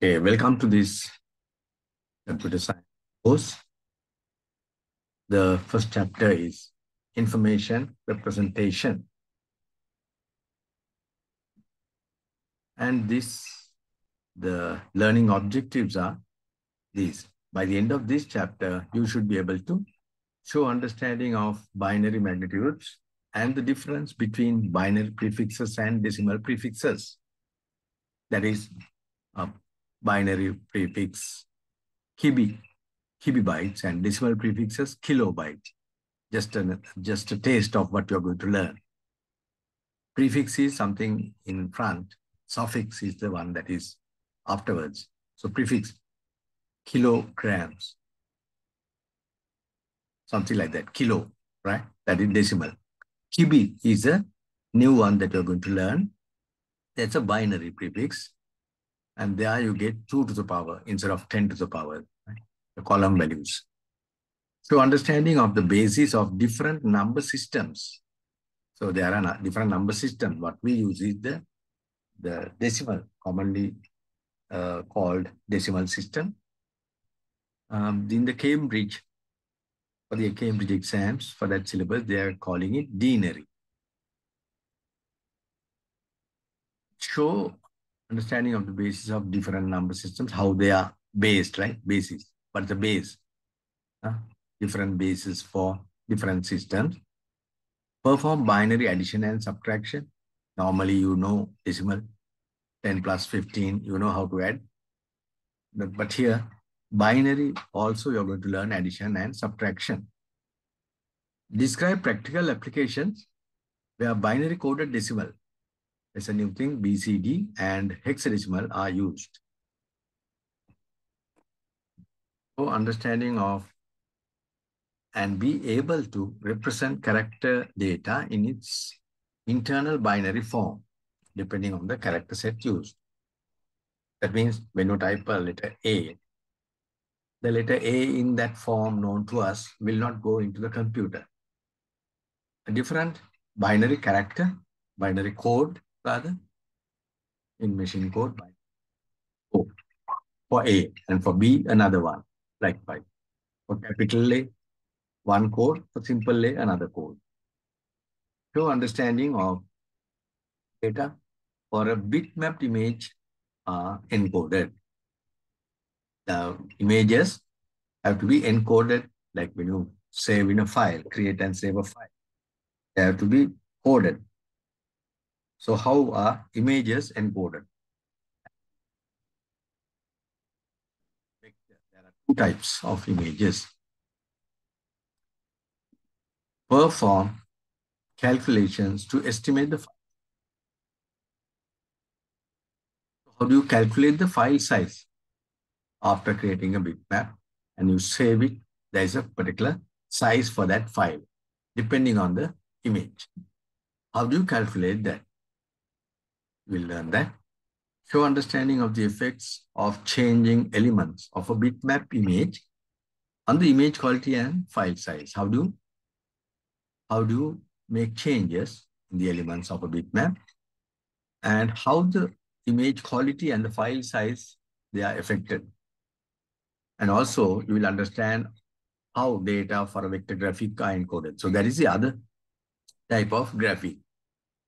Okay, welcome to this computer science course. The first chapter is information representation. And this, the learning objectives are these. By the end of this chapter, you should be able to show understanding of binary magnitudes and the difference between binary prefixes and decimal prefixes. That is, uh, binary prefix kibi, bytes and decimal prefixes kilobyte. Just a, just a taste of what you're going to learn. Prefix is something in front. Suffix is the one that is afterwards. So prefix, kilograms. Something like that, kilo, right? That is decimal. Kibi is a new one that you're going to learn. That's a binary prefix. And there you get 2 to the power instead of 10 to the power, right? the column values. So understanding of the basis of different number systems. So there are different number systems. What we use is the, the decimal, commonly uh, called decimal system. Um, in the Cambridge, for the Cambridge exams, for that syllabus, they are calling it denary. Show understanding of the basis of different number systems, how they are based, right? Basis, but the base, uh, different bases for different systems. Perform binary addition and subtraction. Normally, you know decimal, 10 plus 15, you know how to add. But, but here, binary, also you're going to learn addition and subtraction. Describe practical applications where binary coded decimal it's a new thing, BCD and hexadecimal are used. For understanding of and be able to represent character data in its internal binary form, depending on the character set used. That means when you type a letter A, the letter A in that form known to us will not go into the computer. A different binary character, binary code rather in machine code by for A and for B another one likewise. For capital A, one code, for simple A, another code. So understanding of data for a bitmapped image are encoded. The images have to be encoded like when you save in a file, create and save a file. They have to be coded so how are images encoded? There are two types of images. Perform calculations to estimate the file. How do you calculate the file size? After creating a bitmap and you save it, there is a particular size for that file, depending on the image. How do you calculate that? We'll learn that. Show understanding of the effects of changing elements of a bitmap image on the image quality and file size. How do, how do you make changes in the elements of a bitmap and how the image quality and the file size, they are affected. And also you will understand how data for a vector graphic are encoded. So that is the other type of graphic.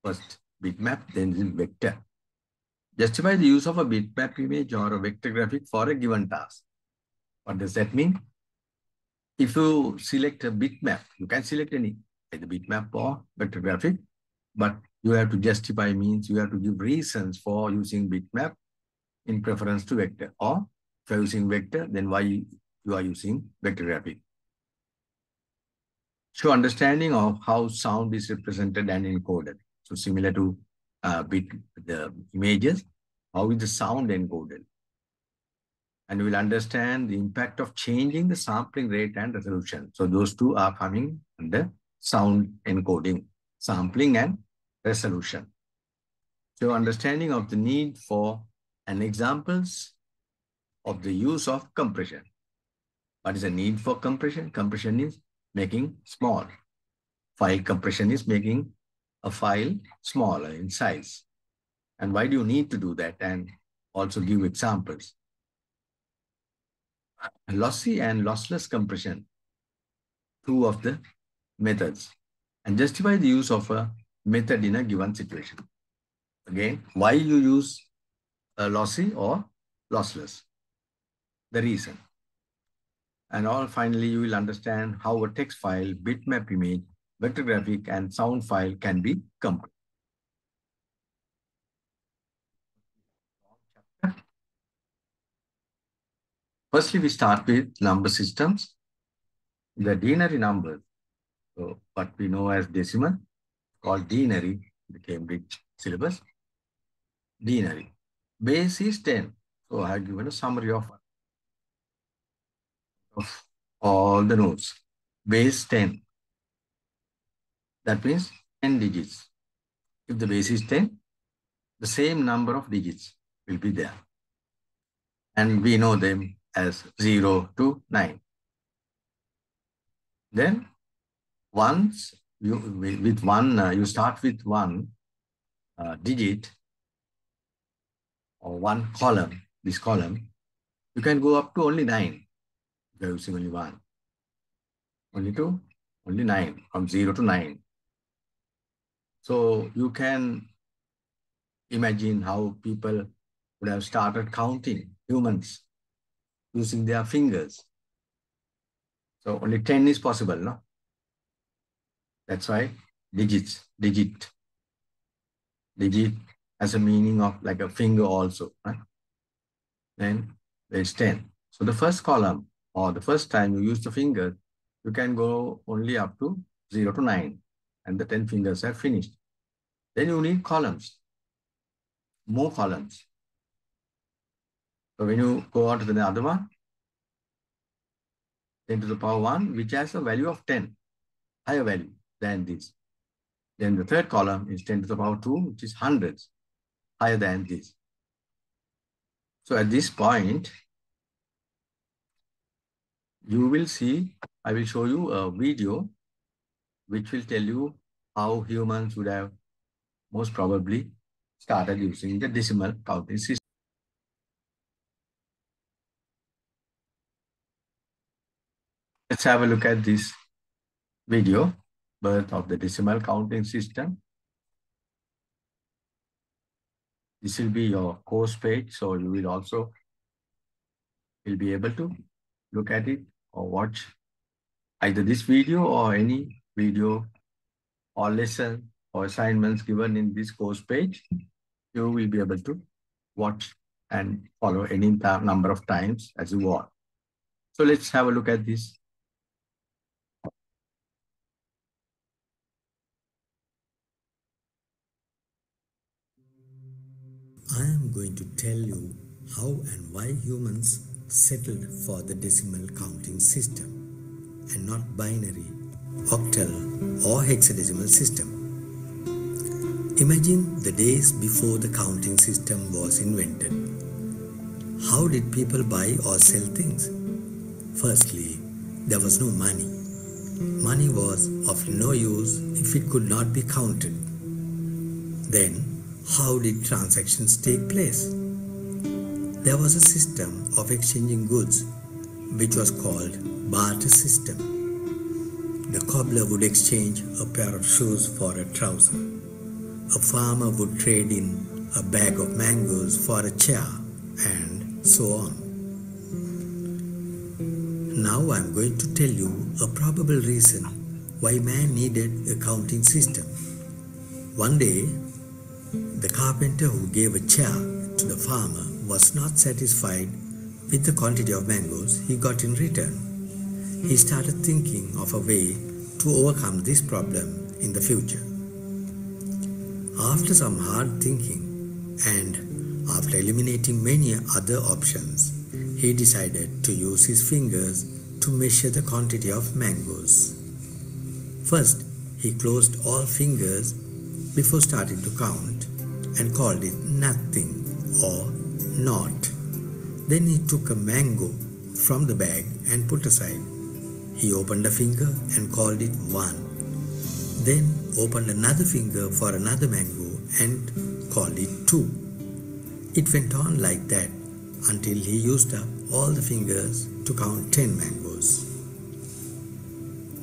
First, bitmap, then the vector. Justify the use of a bitmap image or a vector graphic for a given task. What does that mean? If you select a bitmap, you can select any, either bitmap or vector graphic, but you have to justify means you have to give reasons for using bitmap in preference to vector. Or if you're using vector, then why you are using vector graphic. Show understanding of how sound is represented and encoded. So similar to uh, bit the images, how is the sound encoded? And we'll understand the impact of changing the sampling rate and resolution. So those two are coming under sound encoding, sampling and resolution. So understanding of the need for and examples of the use of compression. What is the need for compression? Compression is making small. File compression is making a file smaller in size. And why do you need to do that? And also give examples. lossy and lossless compression, two of the methods, and justify the use of a method in a given situation. Again, why you use a lossy or lossless? The reason. And all finally, you will understand how a text file, bitmap image, vector graphic, and sound file can be compressed. Firstly, we start with number systems. The denary number, so what we know as decimal, called denary, the Cambridge syllabus. Denary. Base is 10. So I have given a summary of, of all the nodes. Base 10. That means 10 digits. If the base is 10, the same number of digits will be there. And we know them as 0 to 9. Then once you with one, uh, you start with one uh, digit or one column, this column, you can go up to only 9. If you're using only one. Only two, only 9, from 0 to 9. So you can imagine how people would have started counting humans using their fingers. So only 10 is possible, no? That's why digits, digit. Digit has a meaning of like a finger also, right? Then there's 10. So the first column or the first time you use the finger, you can go only up to 0 to 9 and the 10 fingers are finished. Then you need columns, more columns. So when you go on to the other one, 10 to the power 1, which has a value of 10, higher value than this. Then the third column is 10 to the power 2, which is hundreds, higher than this. So at this point, you will see, I will show you a video which will tell you how humans would have most probably started using the decimal counting system. Let's have a look at this video, birth of the decimal counting system. This will be your course page, so you will also will be able to look at it or watch either this video or any video or lesson or assignments given in this course page. You will be able to watch and follow any number of times as you want. So let's have a look at this I am going to tell you how and why humans settled for the decimal counting system and not binary, octal or hexadecimal system. Imagine the days before the counting system was invented. How did people buy or sell things? Firstly, there was no money. Money was of no use if it could not be counted. Then, how did transactions take place? There was a system of exchanging goods which was called barter system. The cobbler would exchange a pair of shoes for a trouser. A farmer would trade in a bag of mangoes for a chair and so on. Now I am going to tell you a probable reason why man needed a counting system. One day, the carpenter who gave a chair to the farmer was not satisfied with the quantity of mangoes he got in return. He started thinking of a way to overcome this problem in the future. After some hard thinking and after eliminating many other options, he decided to use his fingers to measure the quantity of mangoes. First, he closed all fingers before starting to count and called it nothing or not. Then he took a mango from the bag and put aside. He opened a finger and called it one. Then opened another finger for another mango and called it two. It went on like that until he used up all the fingers to count 10 mangoes.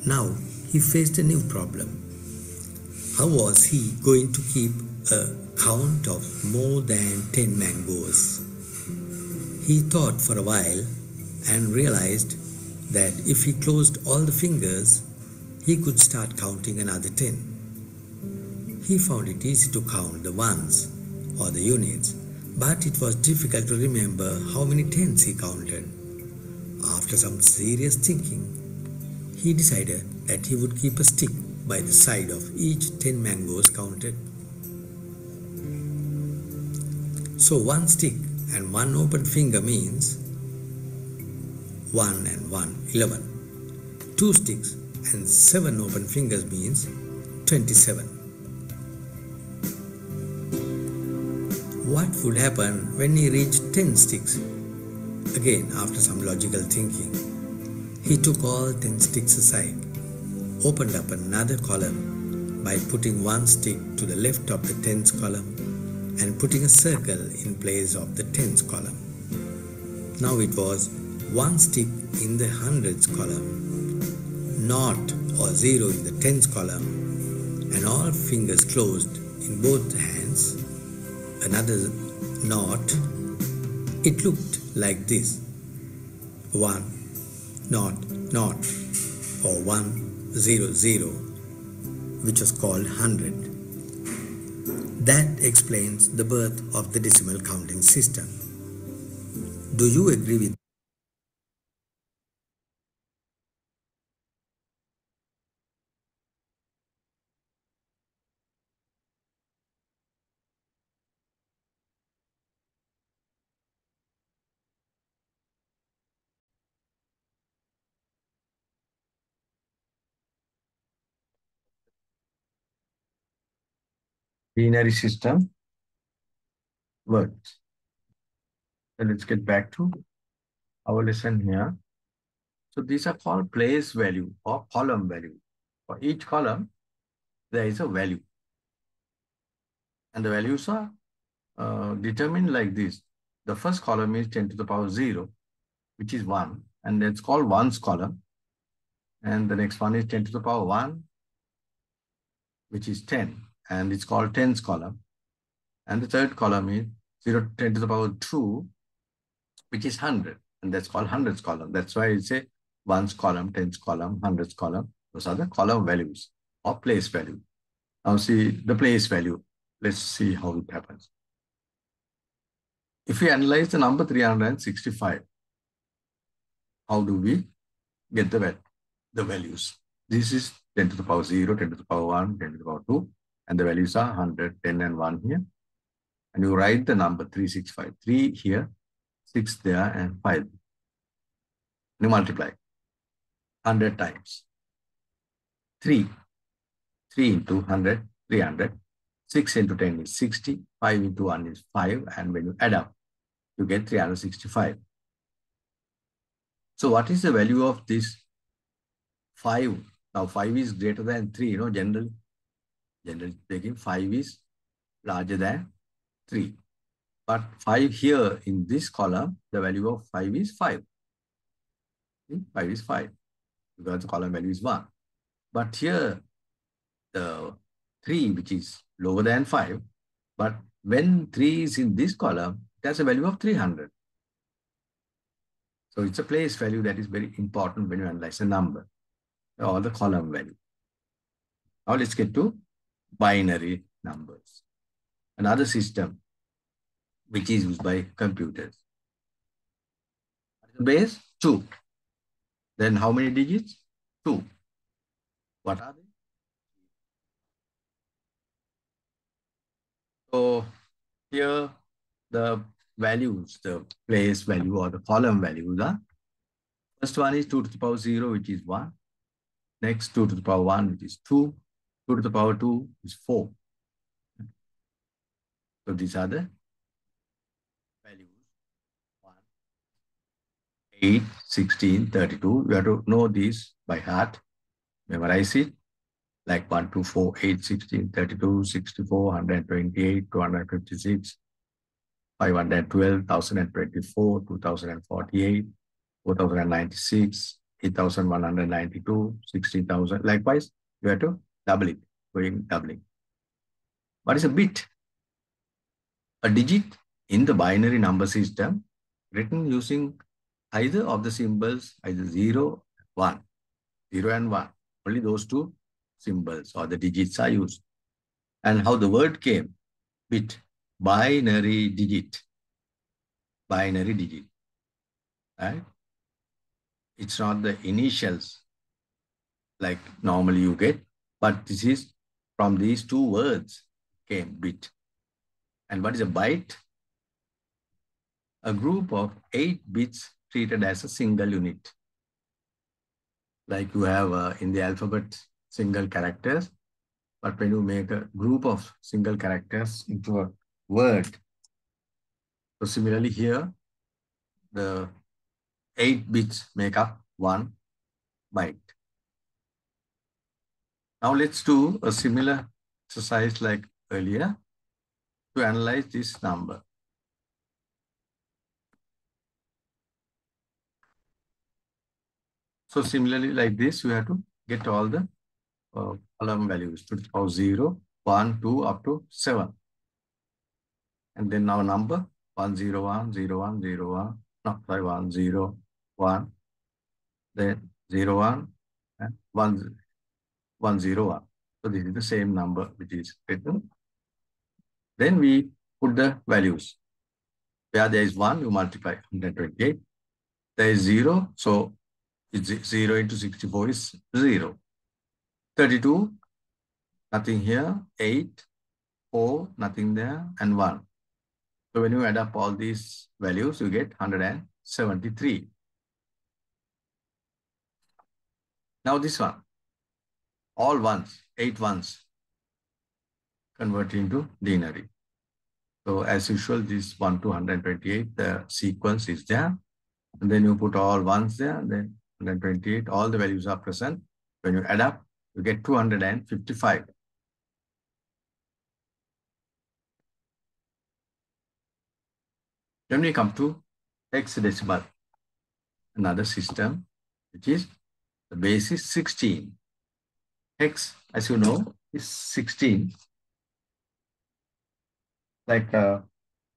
Now he faced a new problem. How was he going to keep a count of more than 10 mangoes? He thought for a while and realized that if he closed all the fingers, he could start counting another 10. He found it easy to count the ones or the units, but it was difficult to remember how many tens he counted. After some serious thinking, he decided that he would keep a stick by the side of each 10 mangoes counted. So one stick and one open finger means 1 and 1, 11. Two sticks and 7 open fingers means 27. What would happen when he reached 10 sticks? Again, after some logical thinking, he took all 10 sticks aside, opened up another column by putting one stick to the left of the tens column and putting a circle in place of the tens column. Now it was one stick in the hundreds column, naught or zero in the tens column, and all fingers closed in both hands, another naught. It looked like this one, naught, naught, or one, zero, zero, which was called hundred. That explains the birth of the decimal counting system. Do you agree with binary system works. So let's get back to our lesson here. So these are called place value or column value. For each column, there is a value. And the values are uh, determined like this. The first column is 10 to the power 0, which is 1. And that's called ones column. And the next one is 10 to the power 1, which is 10 and it's called tens column. And the third column is 0 to 10 to the power 2, which is 100. And that's called hundreds column. That's why it's a ones column, tens column, hundreds column. Those are the column values or place value. Now see the place value. Let's see how it happens. If we analyze the number 365, how do we get the, the values? This is 10 to the power 0, 10 to the power 1, 10 to the power 2, and the values are 110 and 1 here. And you write the number 365. 3 here, 6 there and 5. And you multiply 100 times. 3. 3 into 100, 300. 6 into 10 is 60. 5 into 1 is 5. And when you add up, you get 365. So what is the value of this 5? Now 5 is greater than 3, you know, generally generally speaking, 5 is larger than 3. But 5 here in this column, the value of 5 is 5. 5 is 5 because the column value is 1. But here, the 3, which is lower than 5, but when 3 is in this column, it has a value of 300. So it's a place value that is very important when you analyze a number or the column value. Now let's get to binary numbers. Another system which is used by computers. Base, 2. Then how many digits? 2. What are they? So here the values, the place value or the column values are. First one is 2 to the power 0, which is 1. Next 2 to the power 1, which is 2. 2 to the power 2 is 4. So these are the values 1, 8, 16, 32. You have to know these by heart, memorize it like 1, 2, 4, 8, 16, 32, 64, 128, 256, 512, 1024, 2048, 4096, 8192, 60,000. Likewise, you have to double it, going doubling. What is a bit? A digit in the binary number system written using either of the symbols, either 0, 1, 0 and 1. Only those two symbols or the digits are used. And how the word came, bit, binary digit, binary digit, right? It's not the initials like normally you get, but this is from these two words came bit. And what is a byte? A group of eight bits treated as a single unit. Like you have uh, in the alphabet single characters, but when you make a group of single characters into a word, so similarly here, the eight bits make up one byte. Now let's do a similar exercise like earlier to analyze this number. So similarly like this, you have to get all the uh, column values to the 0, 1, 2, up to 7. And then our number 1, 0, 1, 0, 1, 0, 1, not by 1, 0, 1, then 0, 1, and 1, 1, 0, 1. So this is the same number which is written. Then we put the values. Where there is 1, you multiply 128. There is 0, so it's 0 into 64 is 0. 32, nothing here. 8, 4, nothing there, and 1. So when you add up all these values, you get 173. Now this one, all ones, eight ones, convert into denary. So as usual, this 1 to 128, the sequence is there. And then you put all ones there, then 128, all the values are present. When you add up, you get 255. Then we come to hexadecimal, another system, which is the base is 16. Hex, as you know, is 16. Like a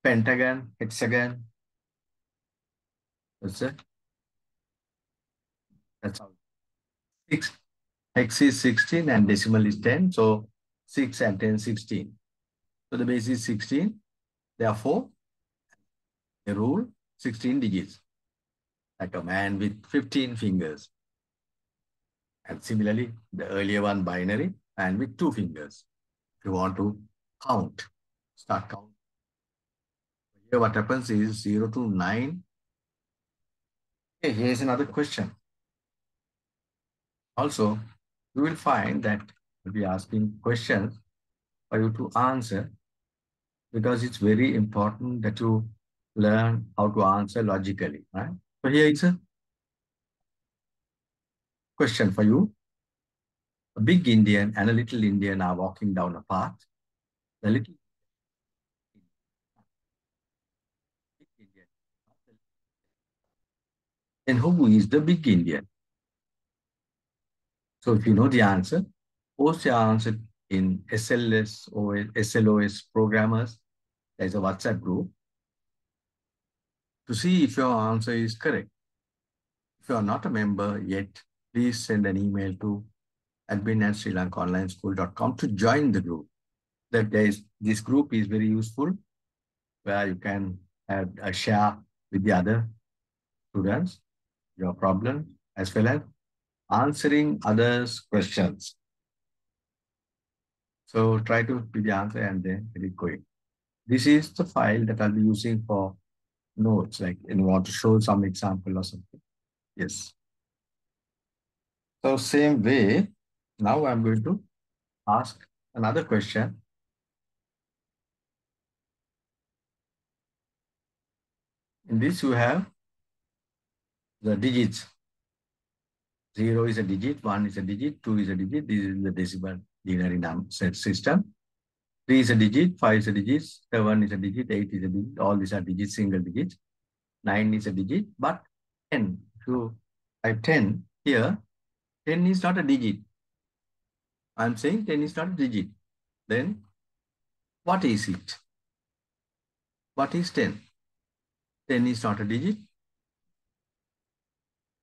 pentagon, hexagon. That's it. That's how. Six. Hex is 16 and decimal is 10. So 6 and 10, 16. So the base is 16. Therefore, a rule 16 digits. Like a man with 15 fingers. And similarly, the earlier one binary and with two fingers. If you want to count, start count. Here what happens is 0 to 9. Okay, here's another question. Also, you will find that we'll be asking questions for you to answer because it's very important that you learn how to answer logically, right? So here it's a question for you. A big Indian and a little Indian are walking down a path. The little and who is the big Indian? So if you know the answer, post your answer in SLS or SLOS programmers. There's a WhatsApp group to see if your answer is correct. If you are not a member yet, please send an email to admin at srilankaonlineschool.com to join the group. That there is, this group is very useful where you can a share with the other students, your problems, as well as answering others' questions. So try to be the answer and then get it. This is the file that I'll be using for notes, like you want to show some example or something. Yes. So same way, now I'm going to ask another question. In this you have the digits. Zero is a digit, one is a digit, two is a digit. This is the decimal denary number system. 3 is a digit, 5 is a digit, 7 is a digit, 8 is a digit. All these are digits, single digits. 9 is a digit, but 10, if you type 10 here, 10 is not a digit. I'm saying 10 is not a digit. Then what is it? What is 10? 10 is not a digit.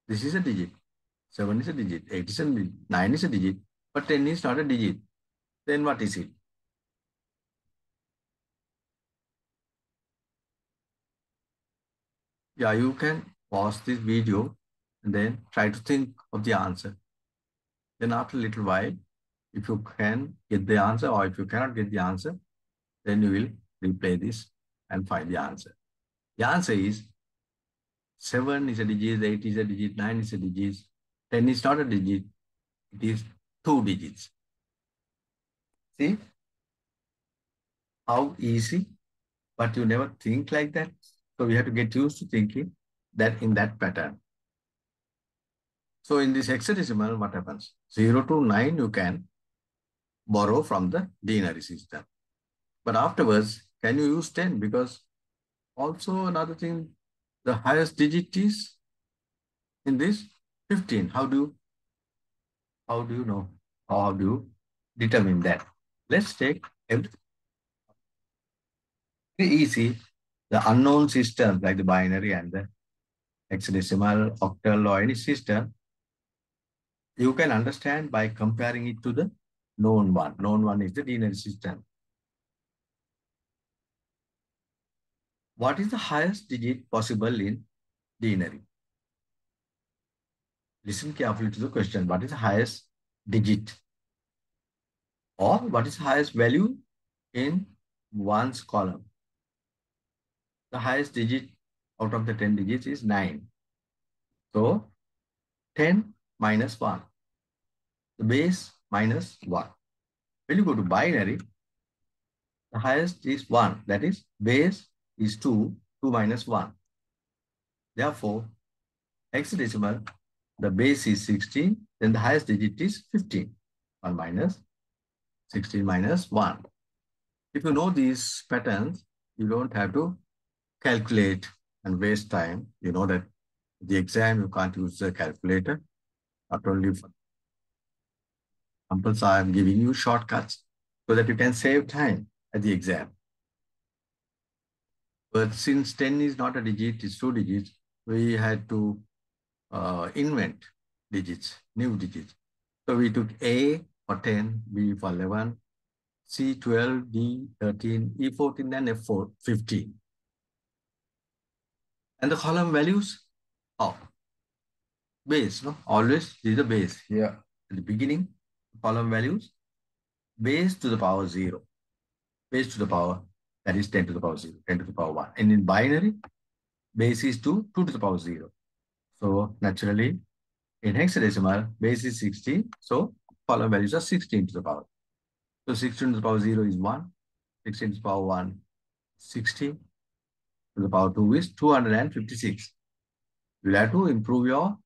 This is a digit. 7 is a digit. 8 is a digit. 9 is a digit. But 10 is not a digit. Then what is it? Yeah, you can pause this video and then try to think of the answer. Then after a little while, if you can get the answer or if you cannot get the answer, then you will replay this and find the answer. The answer is 7 is a digit, 8 is a digit, 9 is a digit, 10 is not a digit, it is two digits. See how easy, but you never think like that. So we have to get used to thinking that in that pattern. So in this hexadecimal, what happens? 0 to 9, you can borrow from the denary system. But afterwards, can you use 10? Because also another thing, the highest digit is in this 15. How do you, how do you know? How do you determine that? Let's take everything. Very easy. The unknown systems like the binary and the hexadecimal, octal, or any system, you can understand by comparing it to the known one. Known one is the denary system. What is the highest digit possible in denary? Listen carefully to the question. What is the highest digit? Or what is the highest value in one's column? The highest digit out of the 10 digits is 9. So 10 minus 1. The base minus 1. When you go to binary, the highest is 1. That is base is 2, 2 minus 1. Therefore, hexadecimal, the base is 16, then the highest digit is 15. 1 minus 16 minus 1. If you know these patterns, you don't have to calculate and waste time. You know that the exam, you can't use the calculator, not only for examples, I am giving you shortcuts so that you can save time at the exam. But since 10 is not a digit, it's two digits, we had to uh, invent digits, new digits. So we took A for 10, B for 11, C 12, D 13, E 14, and F 4, 15. And the column values of base, no? Always this is the base here at the beginning, column values, base to the power 0, base to the power, that is 10 to the power 0, 10 to the power 1. And in binary, base is 2, 2 to the power 0. So naturally, in hexadecimal, base is 16, so column values are 16 to the power. So 16 to the power 0 is 1, 16 to the power 1, 16 to the power 2 is 256. You'll have to improve your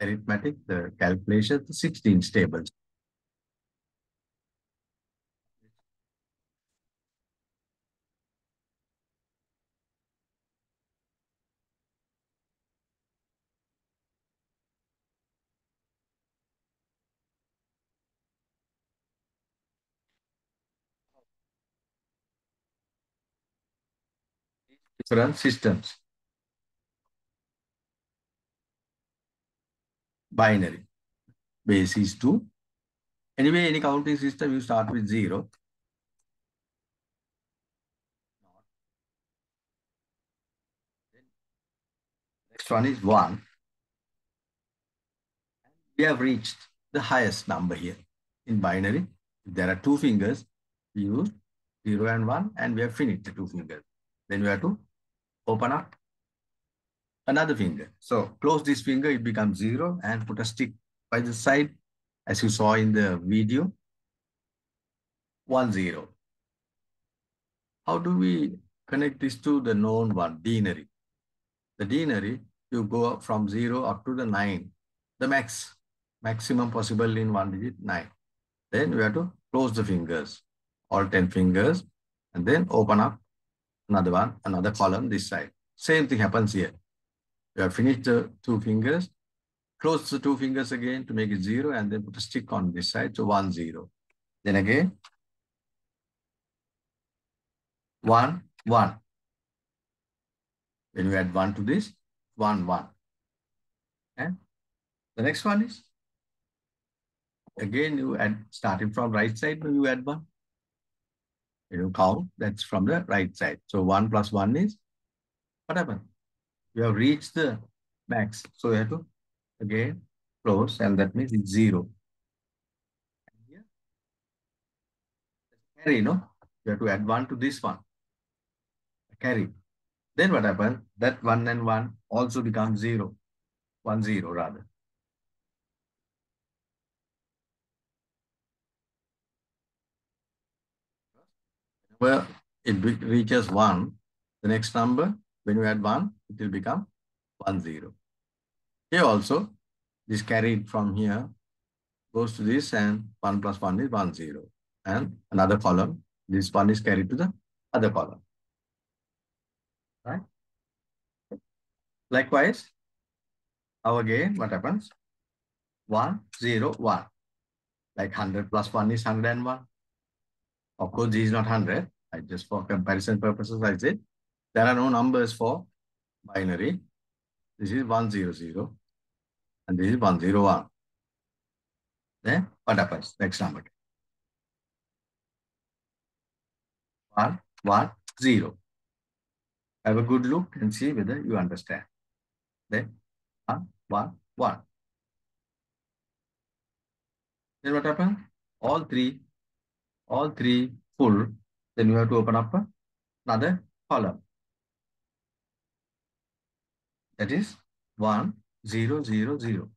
arithmetic, the calculation, the 16 tables. Different systems. Binary. Base is 2. Anyway, any counting system, you start with 0. Next one is 1. We have reached the highest number here in binary. If there are two fingers, we use 0 and 1, and we have finished the two fingers. Then we have to open up another finger. So close this finger, it becomes 0, and put a stick by the side, as you saw in the video, 1, 0. How do we connect this to the known one, denary? The denary, you go from 0 up to the 9, the max, maximum possible in one digit, 9. Then we have to close the fingers. all 10 fingers, and then open up another one, another column this side. Same thing happens here. You have finished the two fingers, close the two fingers again to make it zero, and then put a stick on this side, so one, zero. Then again, one, one. When you add one to this, one, one. And the next one is, again, you add, starting from right side, you add one. You count, that's from the right side. So one plus one is, what happened? You have reached the max. So you have to, again, close, and that means it's zero. Here, carry, no? You have to add one to this one. Carry. Then what happens? That one and one also becomes zero. One zero rather. Where it reaches one, the next number, when you add one, it will become one zero. Here also, this carried from here goes to this and 1 plus 1 is 1, 0. And another column, this one is carried to the other column. Right? Likewise, now again, what happens? 1, 0, 1. Like 100 plus 1 is 101. Of course, this is not 100. I just for comparison purposes, I said there are no numbers for binary. This is 100 and this is 101. Then what happens? Next number. 1, 1, 0. Have a good look and see whether you understand. Then 1, 1, 1. Then what happens? All three, all three full. Then you have to open up another column. That is 1, 0, 0, 0.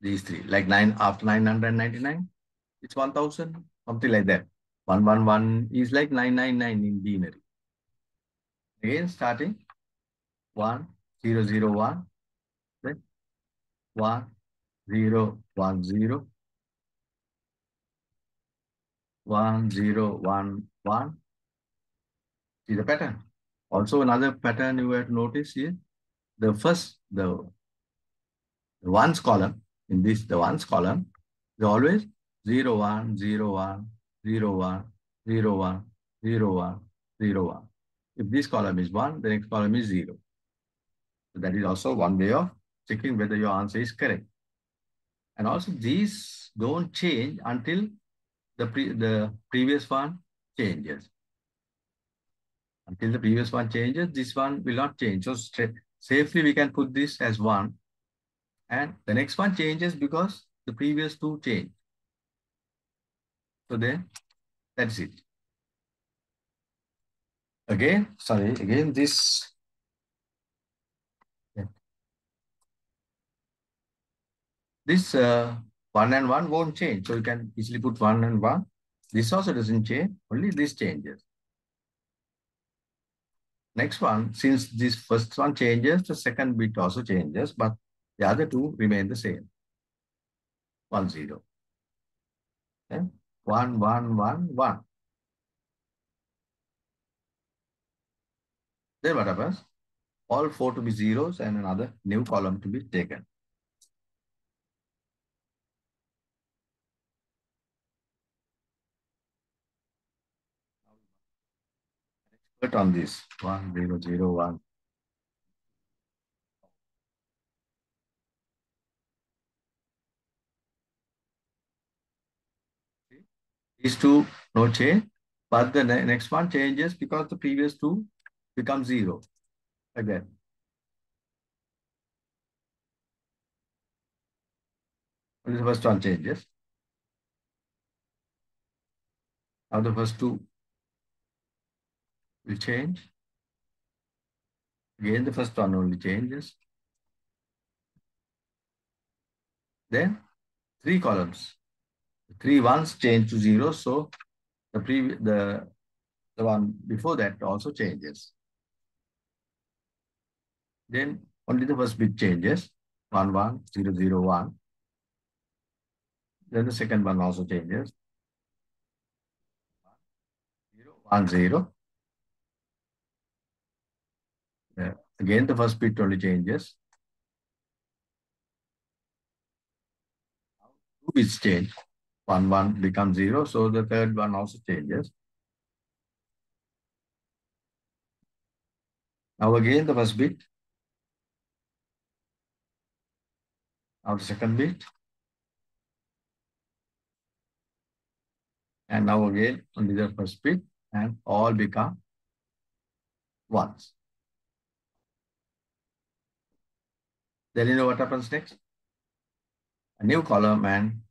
These three, like 9 after 999, it's 1000, something like that. 111 is like 999 in binary. Again, starting 1, 0, 0, 1, then 1, 0, 1, 0, 1, 0, 1, 1. See the pattern. Also, another pattern you have noticed here, the first, the, the ones column, in this, the ones column, is always 0, 1, 0, 1, 0, 1, 0, 1, 0, 1, 0, 1. If this column is 1, the next column is 0. So that is also one way of checking whether your answer is correct. And also these don't change until the, pre the previous one changes. Until the previous one changes, this one will not change. So safely we can put this as 1. And the next one changes because the previous two change. So then that's it. Again, sorry, again this this uh, 1 and 1 won't change. So you can easily put 1 and 1. This also doesn't change, only this changes. Next one, since this first one changes, the second bit also changes, but the other two remain the same. 1, 0. Okay? 1, 1, 1, 1. Then what happens? All four to be zeros and another new column to be taken. Expert on this. 1, 0, 0, 1. These two, no change. But the ne next one changes because the previous two become zero. Again. The first one changes. Now the first two will change. Again, the first one only changes. Then three columns. Three ones change to zero, so the previous the the one before that also changes. Then only the first bit changes. One one zero zero one. Then the second one also changes. one zero. Yeah. Again, the first bit only changes. Two bits change. One one becomes zero, so the third one also changes. Now again the first bit. Now the second bit. And now again only the first bit and all become ones. Then you know what happens next? A new column and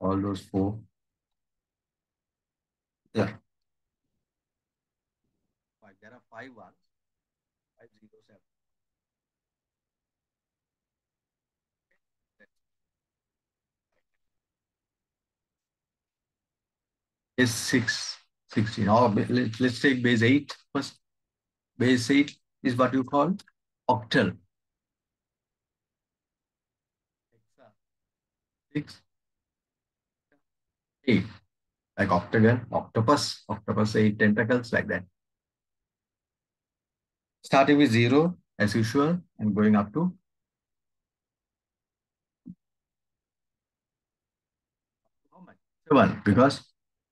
all those four. Yeah. Five. There are five ones. Five zero seven. Is six, 16. Or let's, let's take base eight first. Base eight is what you call octal. Six, eight, like octagon, octopus, octopus, eight tentacles, like that. Starting with zero, as usual, and going up to One, because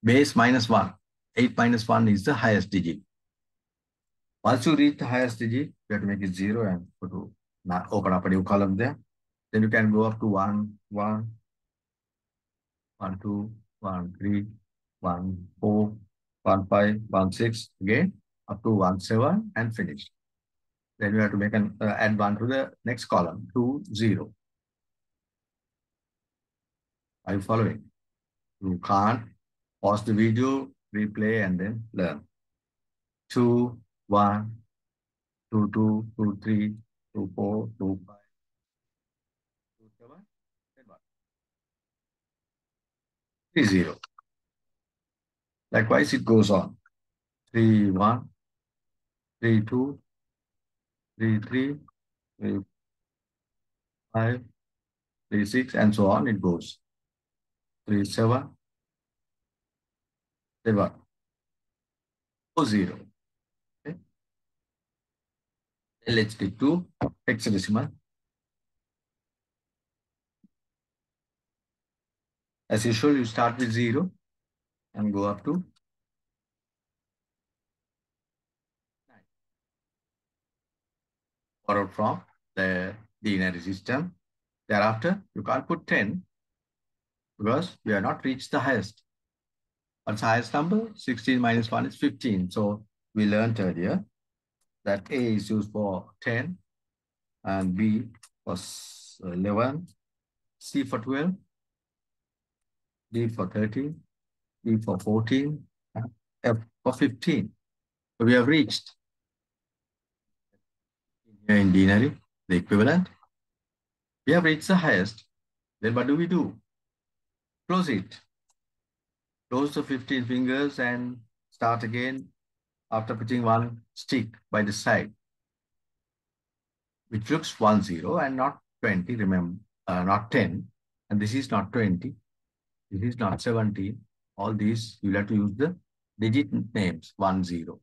base minus one. Eight minus one is the highest digit. Once you reach the highest digit, you have to make it zero and to open up a new column there. Then you can go up to one, one, one, two, one, three, one, four, one, five, one, six, again, up to one, seven, and finish. Then you have to make an uh, add one to the next column, two, zero. Are you following? You can't pause the video, replay, and then learn. Two, one, two, two, two, three, two, four, two, five, two, seven, and one. Three, zero. Likewise, it goes on. Three, one, three, two, three, three, three, five, three, six, and so on it goes. Three, seven, then what? Four, zero. Okay. Get to hexadecimal. As usual, you start with zero and go up to borrowed from the denary system. Thereafter, you can't put 10 because we have not reached the highest. What's the highest number? 16 minus 1 is 15. So we learned earlier that A is used for 10 and B for 11, C for 12, D for 13, E for 14, F for 15. So we have reached in denary, the equivalent. We have reached the highest. Then what do we do? Close it. Close the 15 fingers and start again after putting one stick by the side, which looks 1, 0 and not 20, remember, uh, not 10. And this is not 20. This is not 17. All these, you'll have to use the digit names, 1, 0,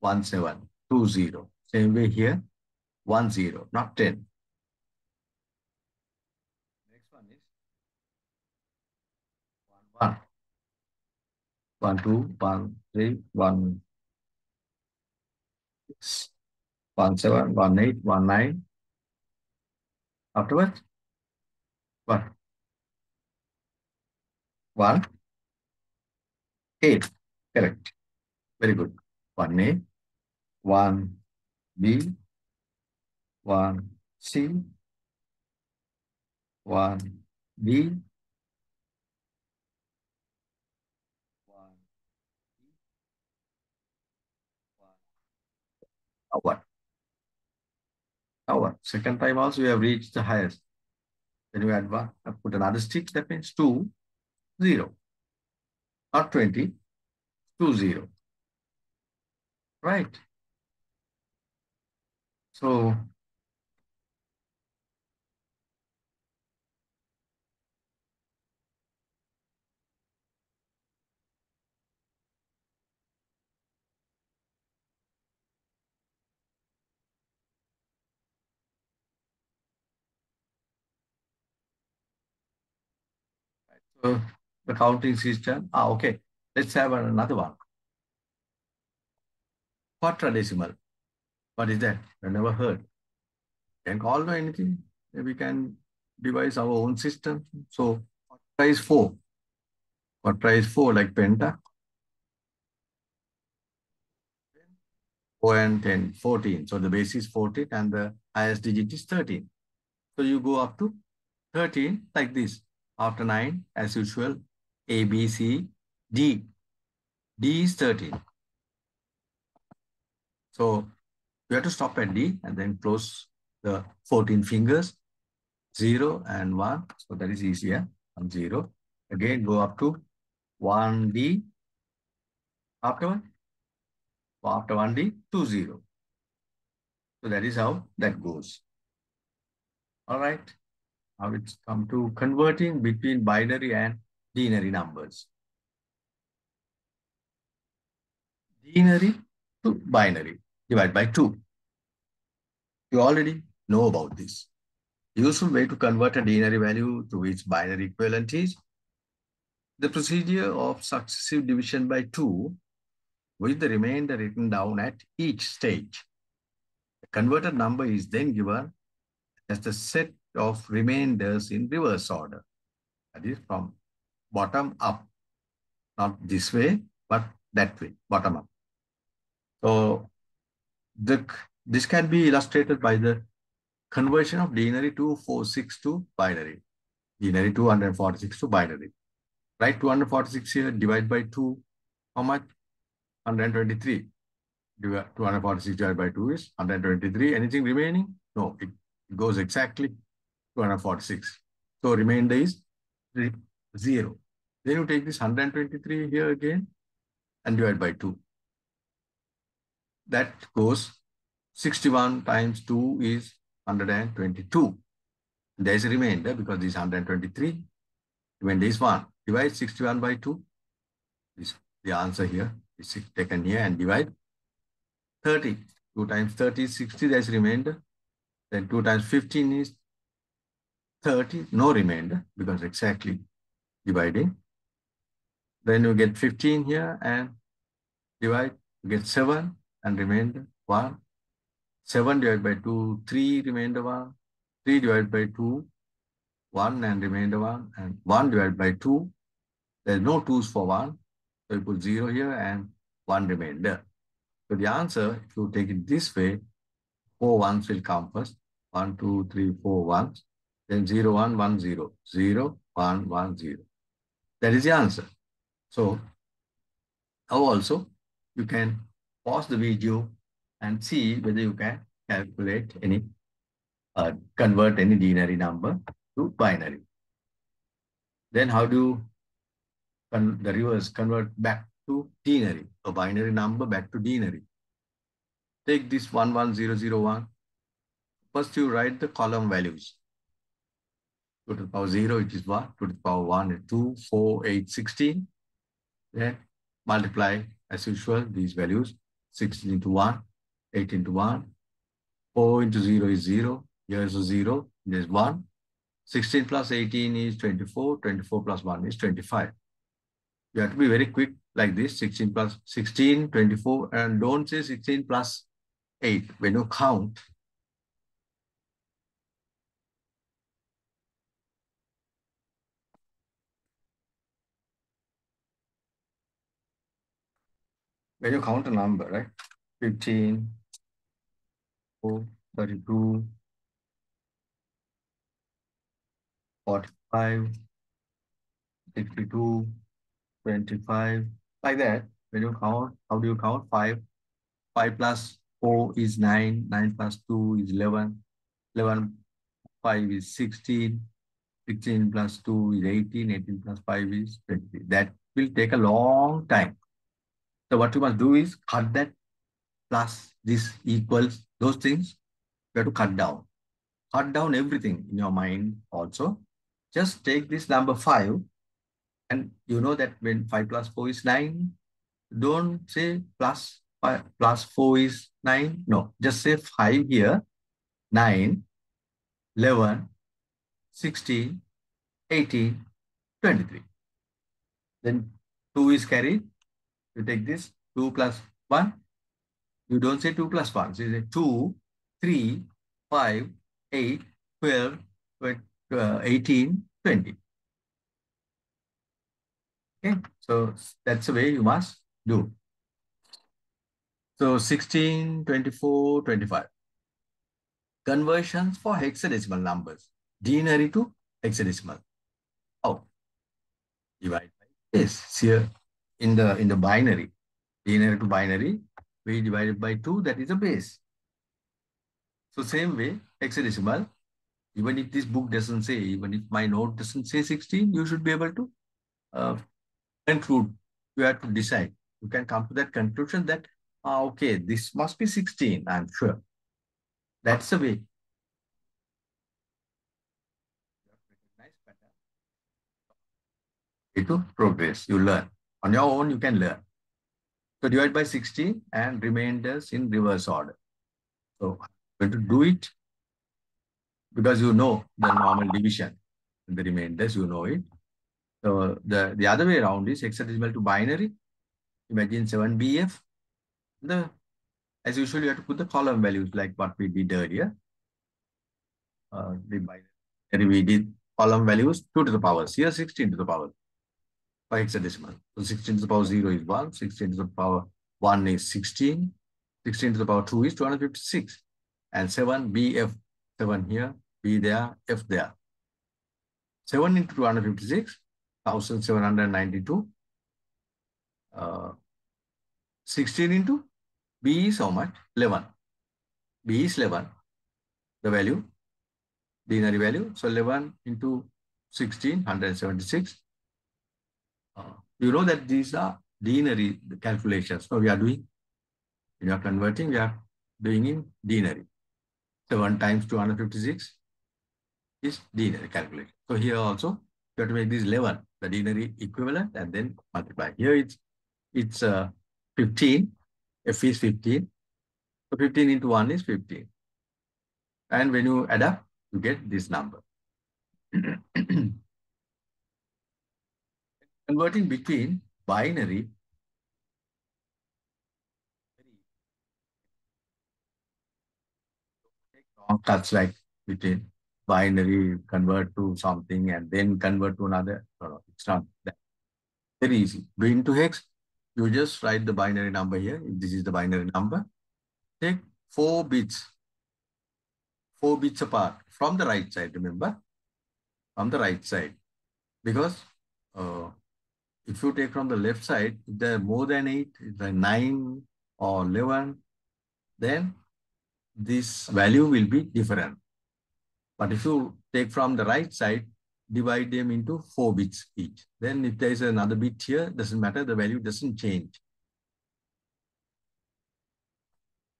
1, 7, 2, 0. Same way here, 1, 0, not 10. Next one is 1, 1. 1, 2, 1, 3, 1, 6, 1, 7, 1, 8, 1, 9. Afterwards, what? 1, 8. Correct. Very good. 1 A, 1 B, 1 C, 1 D, Now what? Second time also we have reached the highest. Then we add one, I put another stick, that means 2, 0. Not 20, 2, 0. Right? So, The counting system. Ah, okay. Let's have another one. Quadradecimal. What is that? I never heard. Can call no anything. We can devise our own system. So quadra is four. Quadra is four, like penta. 4 and 10, 14. So the base is 14 and the highest digit is 13. So you go up to 13 like this. After 9, as usual, A, B, C, D. D is 13. So you have to stop at D and then close the 14 fingers, 0 and 1. So that is easier, One 0. Again, go up to 1D. After 1, after 1D, 2, 0. So that is how that goes. All right. Now it's come to converting between binary and denary numbers. Denary to binary, divide by 2. You already know about this. Useful way to convert a denary value to its binary equivalent is the procedure of successive division by 2 with the remainder written down at each stage. The converted number is then given as the set of remainders in reverse order. That is from bottom up. Not this way, but that way, bottom up. So the, this can be illustrated by the conversion of denary 246 to binary. Denary 246 to binary. Write 246 here, divide by 2. How much? 123. 246 divided by 2 is 123. Anything remaining? No, it goes exactly 246. So remainder is 0. Then you take this 123 here again and divide by 2. That goes 61 times 2 is 122. There is a remainder because this 123. Remainder is 1. Divide 61 by 2. This the answer here is taken here and divide 30. 2 times 30 is 60, there is remainder. Then 2 times 15 is 30, no remainder because exactly dividing. Then you get 15 here and divide, you get 7 and remainder 1. 7 divided by 2, 3 remainder 1. 3 divided by 2, 1 and remainder 1. And 1 divided by 2, there is no 2's for 1. So you put 0 here and 1 remainder. So the answer, if you take it this way, 4 ones will come first. 1, 2, 3, 4 ones. Then 0, 1, 1, 0. 0, 1, 1, 0. That is the answer. So now also you can pause the video and see whether you can calculate any, uh, convert any binary number to binary. Then how do the reverse convert back to denary, a binary number back to denary. Take this 11001. First you write the column values. 2 to the power 0, it is 1. 2 to the power 1 is 2, 4, 8, 16. Then multiply as usual these values. 16 into 1, 8 into 1. 4 into 0 is 0. Here is a 0. There's 1. 16 plus 18 is 24. 24 plus 1 is 25. You have to be very quick like this, 16 plus 16, 24, and don't say 16 plus 8. When you count, when you count a number, right? 15, 4, 32, 45, 62, 25, like that. When you count, how do you count? 5. 5 plus 4 is 9. 9 plus 2 is 11. 11 5 is 16. 16 plus 2 is 18. 18 plus 5 is 20. That will take a long time. So what you must do is cut that plus this equals those things. You have to cut down. Cut down everything in your mind also. Just take this number 5 and you know that when 5 plus 4 is 9, don't say plus 5 plus 4 is 9. No, just say 5 here, 9, 11, 16, 18, 23. Then 2 is carried. You take this 2 plus 1. You don't say 2 plus 1. So you say 2, 3, 5, 8, 12, uh, 18, 20. Okay, so that's the way you must do. So 16, 24, 25. Conversions for hexadecimal numbers. Denary to hexadecimal. Oh, divide by this. Here in the in the binary, denary to binary, we divided by 2, that is a base. So same way, hexadecimal, even if this book doesn't say, even if my note doesn't say 16, you should be able to uh, conclude. You have to decide. You can come to that conclusion that, ah, okay, this must be 16, I'm sure. That's the way. To progress, you learn. On your own, you can learn. So divide by 16 and remainders in reverse order. So I'm going to do it because you know the normal division. The remainders, you know it. So the, the other way around is hexadecimal to binary. Imagine 7BF. The as usual, you have to put the column values like what we did earlier. Uh, the we did column values 2 to the power. Here 16 to the power by hexadecimal. So 16 to the power 0 is 1, 16 to the power 1 is 16, 16 to the power 2 is 256. And 7 BF, 7 here, B there, F there. 7 into 256, 1792. Uh, 16 into B is how much? 11. B is 11. The value, binary value. So 11 into 16, 176. Uh, you know that these are denary calculations. So we are doing, we are converting, we are doing in denary. So 1 times 256 is denary calculation. So here also, you have to make this 11, the denary equivalent, and then multiply. Here it's, it's uh, 15 f is 15. So 15 into 1 is 15. And when you add up, you get this number. Converting between binary cuts like between binary, convert to something, and then convert to another. No, no, it's not that. Very easy. Go into hex, you just write the binary number here. If this is the binary number, take four bits, four bits apart from the right side, remember? From the right side. Because uh, if you take from the left side, if there are more than eight, if there are nine or 11, then this value will be different. But if you take from the right side, divide them into four bits each. Then if there is another bit here, doesn't matter, the value doesn't change.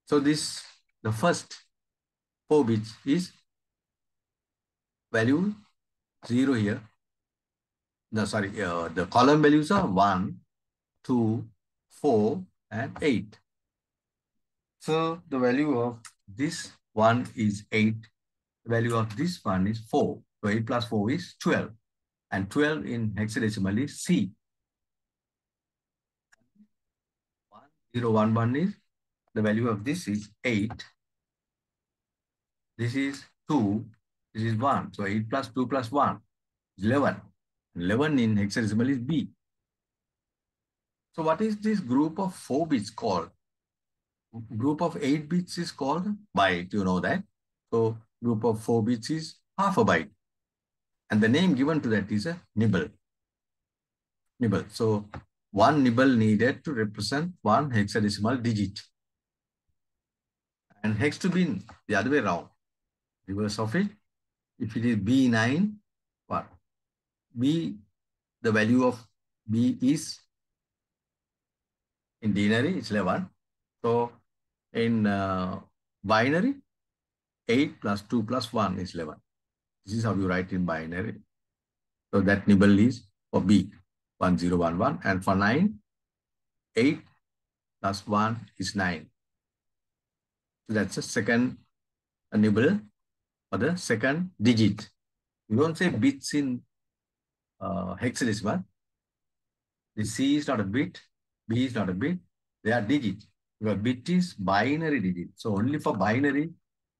So this, the first four bits is value zero here. No, sorry, uh, the column values are one, two, four, and eight. So the value of this one is eight. The value of this one is four. So 8 plus 4 is 12. And 12 in hexadecimal is C. 1011 is, the value of this is 8. This is 2. This is 1. So 8 plus 2 plus 1 is 11. 11 in hexadecimal is B. So what is this group of 4 bits called? Group of 8 bits is called byte, you know that. So group of 4 bits is half a byte. And the name given to that is a nibble. Nibble. So one nibble needed to represent one hexadecimal digit. And hex to bin, the other way around. Reverse of it. If it is B9, what? B, the value of B is in denary, it's 11. So in uh, binary, 8 plus 2 plus 1 is 11. This is how you write in binary. So that nibble is for B, 1011. And for 9, 8 plus 1 is 9. So that's the second nibble for the second digit. You don't say bits in uh, hexadecimal. The C is not a bit, B is not a bit, they are digits. Your bit is binary digit. So only for binary,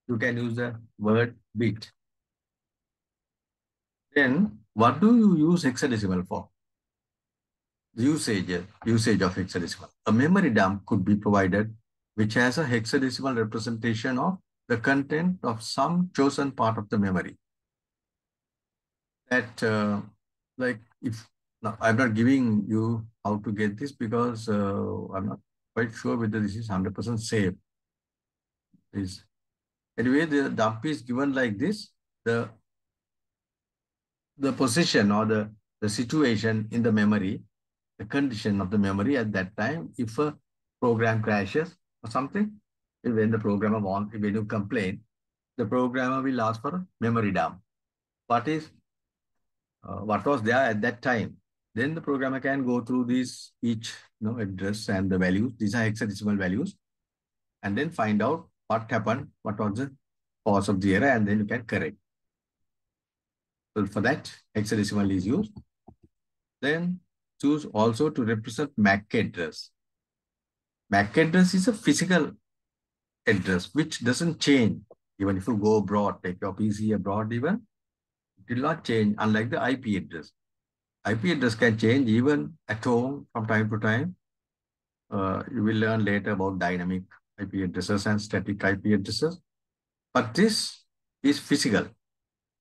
you can use the word bit. Then what do you use hexadecimal for? The usage, usage of hexadecimal. A memory dump could be provided which has a hexadecimal representation of the content of some chosen part of the memory. That, uh, like, if now, I'm not giving you how to get this because uh, I'm not quite sure whether this is 100% safe. Is anyway, the dump is given like this. The the position or the, the situation in the memory, the condition of the memory at that time, if a program crashes or something, when the programmer wants, when you complain, the programmer will ask for a memory dump. What is, uh, what was there at that time? Then the programmer can go through these each you know, address and the values. These are hexadecimal values. And then find out what happened, what was the cause of the error, and then you can correct. So for that, hexadecimal is used. Then choose also to represent MAC address. MAC address is a physical address which doesn't change. Even if you go abroad, take your PC abroad even, will not change unlike the IP address. IP address can change even at home from time to time. Uh, you will learn later about dynamic IP addresses and static IP addresses. But this is physical.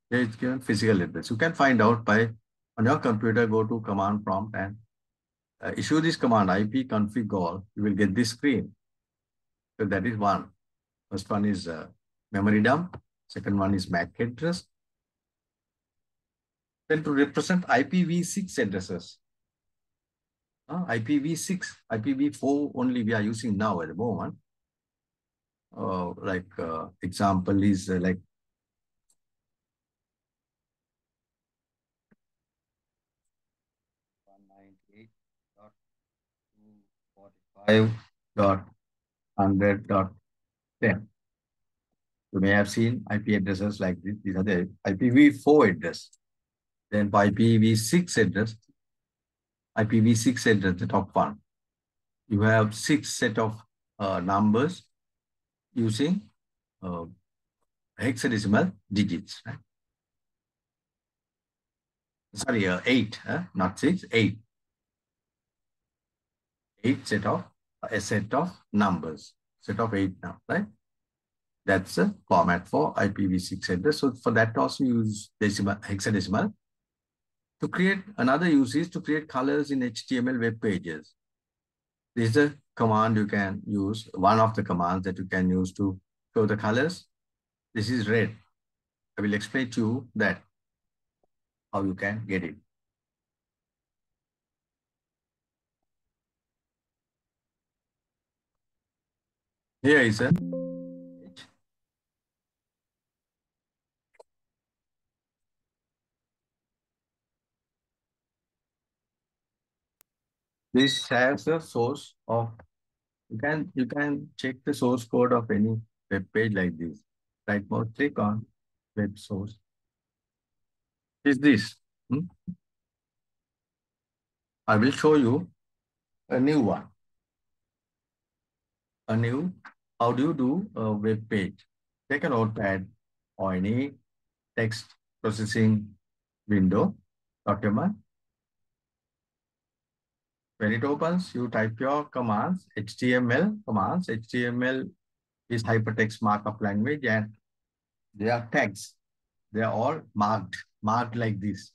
It's given physical address. You can find out by on your computer, go to command prompt and uh, issue this command IP config all. You will get this screen. So that is one. First one is uh, memory dump. Second one is MAC address. Then to represent IPv6 addresses. Uh, IPv6, IPv4 only we are using now at the moment. Uh, like uh, example is uh, like dot hundred dot ten. You may have seen IP addresses like this. These are the IPv4 address. Then by IPv6 address, IPv6 address, the top one. You have six set of uh, numbers using uh, hexadecimal digits. Right? Sorry, uh, eight, not six, eight. Eight set of a set of numbers, set of eight now, right? That's a format for IPv6 address. So for that also use decimal hexadecimal. To create another use is to create colors in HTML web pages. This is a command you can use, one of the commands that you can use to show the colors. This is red. I will explain to you that, how you can get it. Here is a this has a source of you can you can check the source code of any web page like this. Right mouse click on web source. Is this? Hmm? I will show you a new one. A new, how do you do a web page? Take a notepad or any text processing window, document, when it opens, you type your commands, HTML commands. HTML is hypertext markup language and they are tags. They are all marked, marked like this.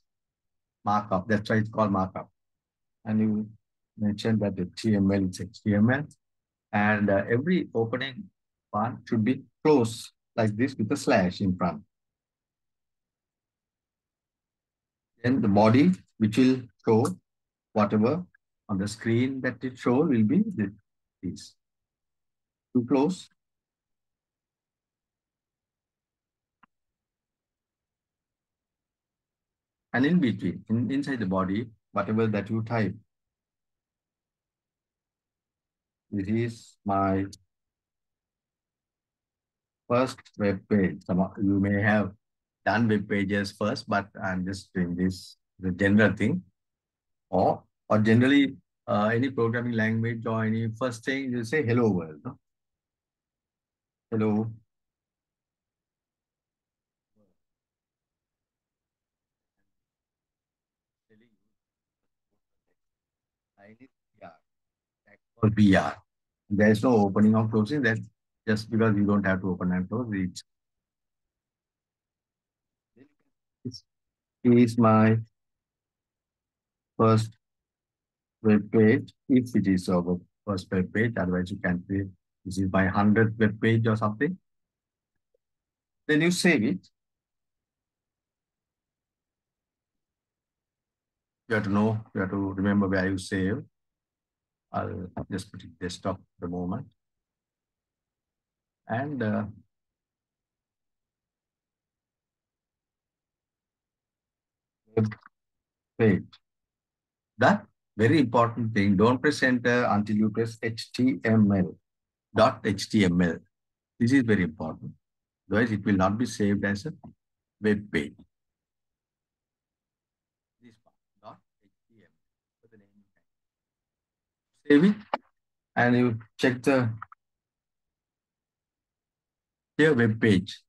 Markup, that's why it's called markup. And you mentioned that HTML is HTML. And uh, every opening one should be closed like this with a slash in front. Then the body, which will show whatever on the screen that it shows will be this. Too close. And in between, in, inside the body, whatever that you type. This is my first web page. Some you may have done web pages first, but I'm just doing this the general thing. Or, or generally, uh, any programming language or any first thing, you say hello world. No? Hello. Or BR. There is no opening or closing that just because you don't have to open and close it. This my first web page, if it is a first web page, otherwise you can say this is my 100th web page or something. Then you save it. You have to know, you have to remember where you save. I'll just put it desktop for the moment. And uh, web page. That very important thing, don't press enter uh, until you press HTML, dot HTML. This is very important. Otherwise, it will not be saved as a web page. This part, dot HTML. Save it and you check the here web page.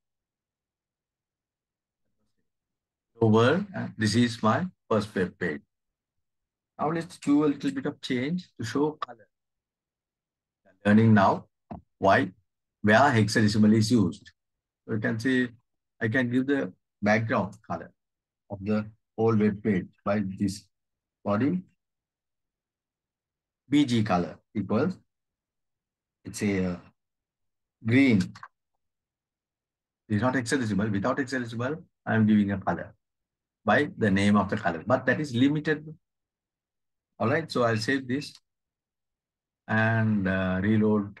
Over, uh, this is my first web page. Now let's do a little bit of change to show color. Learning now why, where hexadecimal is used. So you can see, I can give the background color of the whole web page by this body. BG color equals, it's a uh, green. It's not hexadecimal. Without hexadecimal, I am giving a color by the name of the color, but that is limited all right, so I'll save this and uh, reload,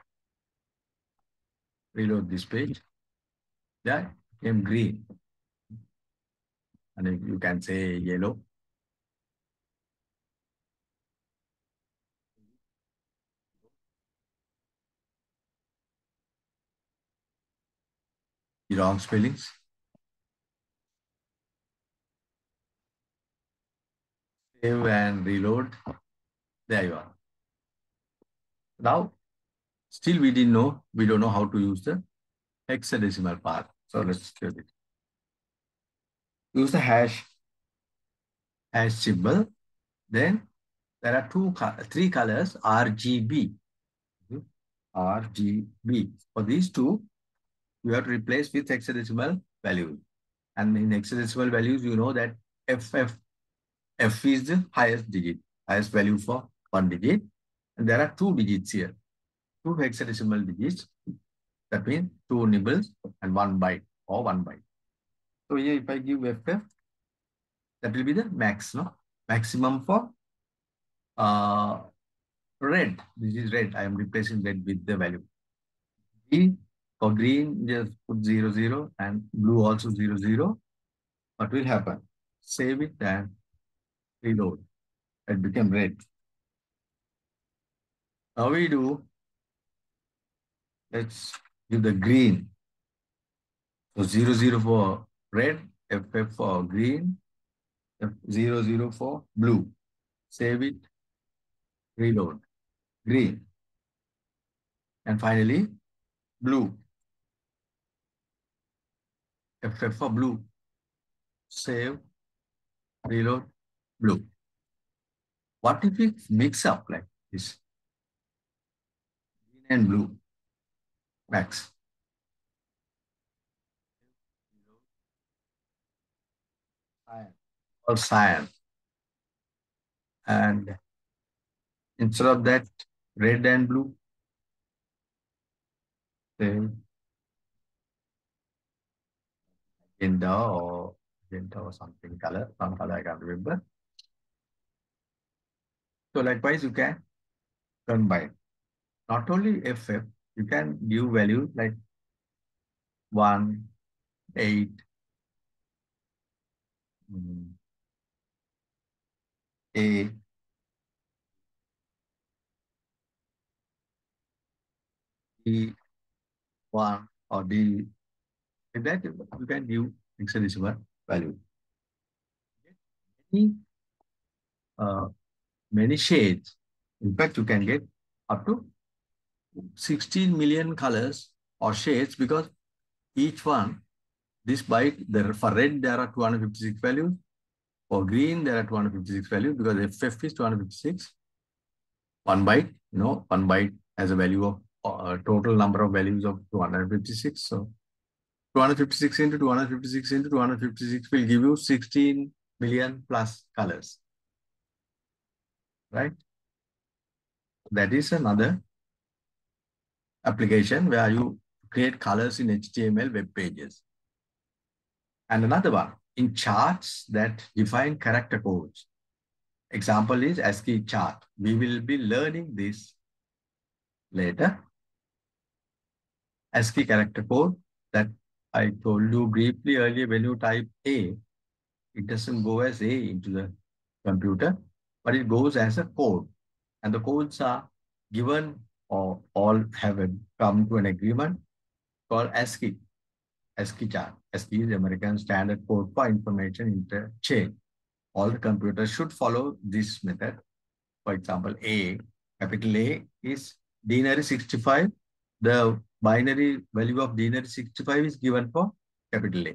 reload this page. That came green. And you can say yellow. Wrong spellings. Save and reload. There you are. Now, still we didn't know, we don't know how to use the hexadecimal part. So let's do it. Use the hash, hash symbol. Then there are two, three colors, RGB. RGB. For these two, you have to replace with hexadecimal values. And in hexadecimal values, you know that FF F is the highest digit, highest value for one digit. And there are two digits here, two hexadecimal digits. That means two nibbles and one byte or one byte. So here if I give FF, that will be the max, no? Maximum for uh, red. This is red. I am replacing red with the value. G for green, just put 0, 0 and blue also 0, 0. What will happen? Save it and reload. It became red. Now we do, let's give the green. So 0, 0 for red, FF for green, F 0, 0 for blue. Save it, reload, green. And finally, blue. FF for blue. Save, reload, blue. What if we mix up like this? Green and blue. Max. Or cyan. And instead of that, red and blue. Same. Magenta or magenta or something color, some color I can't remember. So likewise, you can combine. Not only FF, you can give value like 1, 8, mm, A, D1 or D. In that, you can give hexadecimal value. many, uh, many shades. In fact, you can get up to 16 million colors or shades because each one, this byte, there for red, there are 256 values. For green, there are 256 values because FF is 256. One byte, you know, one byte has a value of uh, total number of values of 256. So 256 into 256 into 256 will give you 16 million plus colors. Right? That is another application where you create colors in HTML web pages. And another one, in charts that define character codes. Example is ASCII chart. We will be learning this later. ASCII character code that I told you briefly earlier, when you type A, it doesn't go as A into the computer, but it goes as a code. And the codes are given or all have come to an agreement called ASCII, ASCII chart. ASCII is the American Standard Code for Information Interchange. All the computers should follow this method. For example, A, capital A is denary 65. The binary value of denary 65 is given for capital A.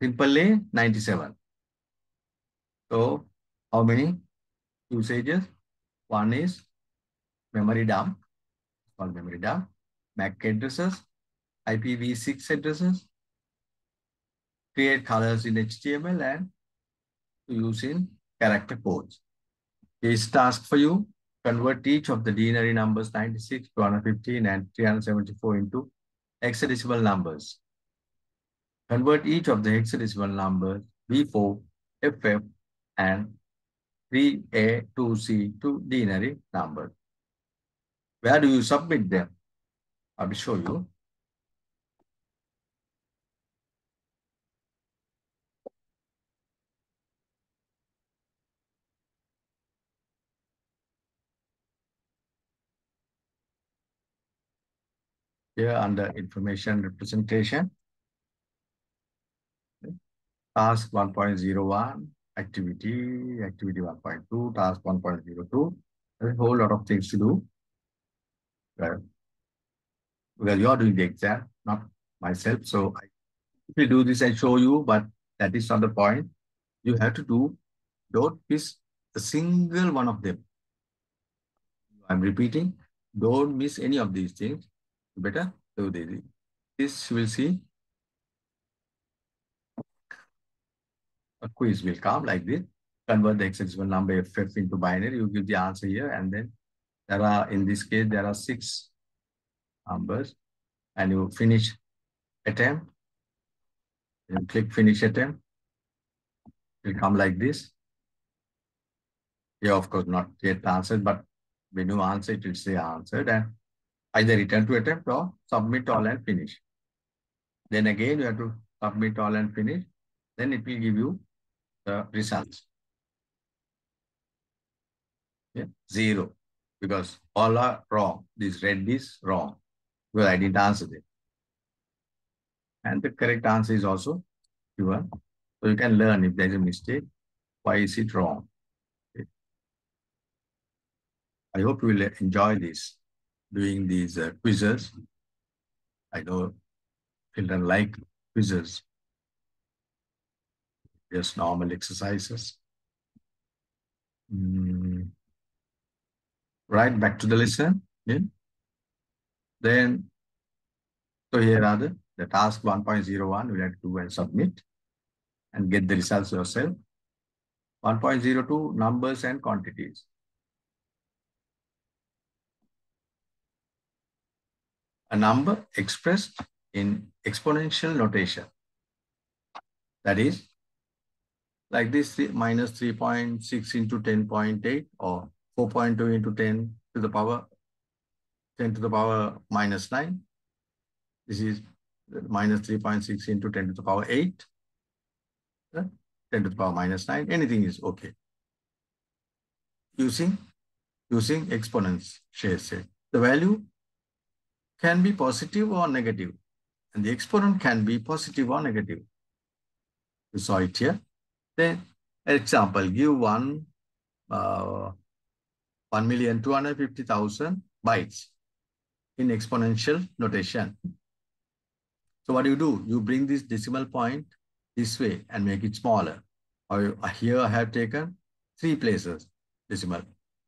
Simple A, 97. So, how many usages? One is memory dump, called memory dump, MAC addresses, IPv6 addresses, create colors in HTML and use in character codes. This task for you, convert each of the denary numbers 96, 215 and 374 into hexadecimal numbers. Convert each of the hexadecimal numbers B4, FF and 3A, 2C to denary number. Where do you submit them? I will show you. Here under information representation, task 1.01, activity, activity 1.2, task 1.02. There's a whole lot of things to do. Well, because you're doing the exam, not myself. So I will do this and show you, but that is not the point. You have to do, don't miss a single one of them. I'm repeating, don't miss any of these things better do this. This will see a quiz will come like this. Convert the hexadecimal number FF into binary. You give the answer here, and then there are in this case there are six numbers, and you finish attempt. You click finish attempt. It will come like this. Yeah, of course, not yet answered, but when you answer, it will say answered, and either return to attempt or submit all and finish. Then again, you have to submit all and finish. Then it will give you the results. Yeah, zero, because all are wrong. This red is wrong, because I didn't answer it. And the correct answer is also given. So you can learn if there's a mistake, why is it wrong? Okay. I hope you will enjoy this doing these uh, quizzes. I know children like quizzes, just normal exercises. Mm. Right, back to the lesson. Yeah. Then, so here are the, the task 1.01, we have to do and submit and get the results yourself. 1.02, numbers and quantities. a number expressed in exponential notation. That is, like this minus 3.6 into 10.8 or 4.2 into 10 to the power 10 to the power minus 9. This is minus 3.6 into 10 to the power 8. 10 to the power minus 9. Anything is okay. Using, using exponents, share set. The value can be positive or negative, and the exponent can be positive or negative. You saw it here. Then Example, give one uh, 1,250,000 bytes in exponential notation. So what do you do? You bring this decimal point this way and make it smaller. Or here I have taken three places decimal.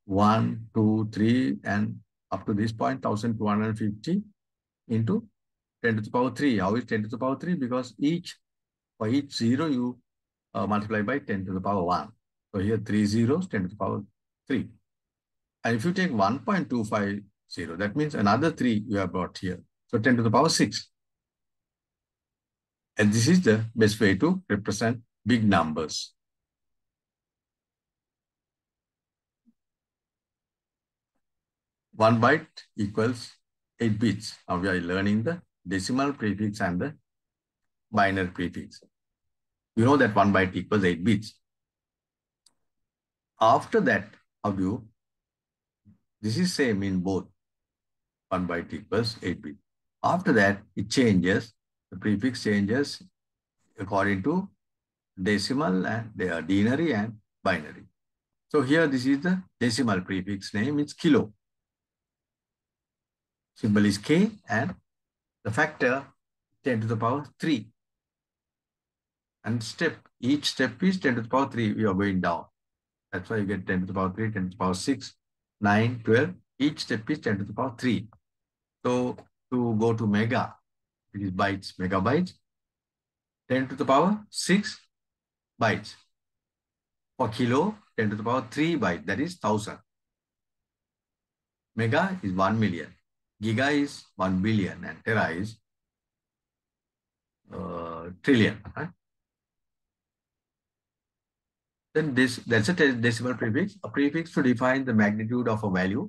One, two, three, and up to this point, 1250 into 10 to the power 3. How is 10 to the power 3? Because each, for each zero, you uh, multiply by 10 to the power 1. So here three zeros, 10 to the power 3. And if you take 1.250, that means another 3 you have brought here. So 10 to the power 6. And this is the best way to represent big numbers. One byte equals 8 bits. Now we are learning the decimal prefix and the binary prefix. You know that 1 byte equals 8 bits. After that, how do you? This is same in both. 1 byte equals 8 bits. After that, it changes. The prefix changes according to decimal and they are denary and binary. So here, this is the decimal prefix name. It's kilo. Symbol is K and the factor 10 to the power 3. And step, each step is 10 to the power 3. We are going down. That's why you get 10 to the power 3, 10 to the power 6, 9, 12. Each step is 10 to the power 3. So to go to mega, it is bytes, megabytes. 10 to the power 6 bytes. For kilo, 10 to the power 3 bytes, that is 1000. Mega is 1 million. Giga is 1 billion and tera is uh, trillion. Then this that's a decimal prefix, a prefix to define the magnitude of a value.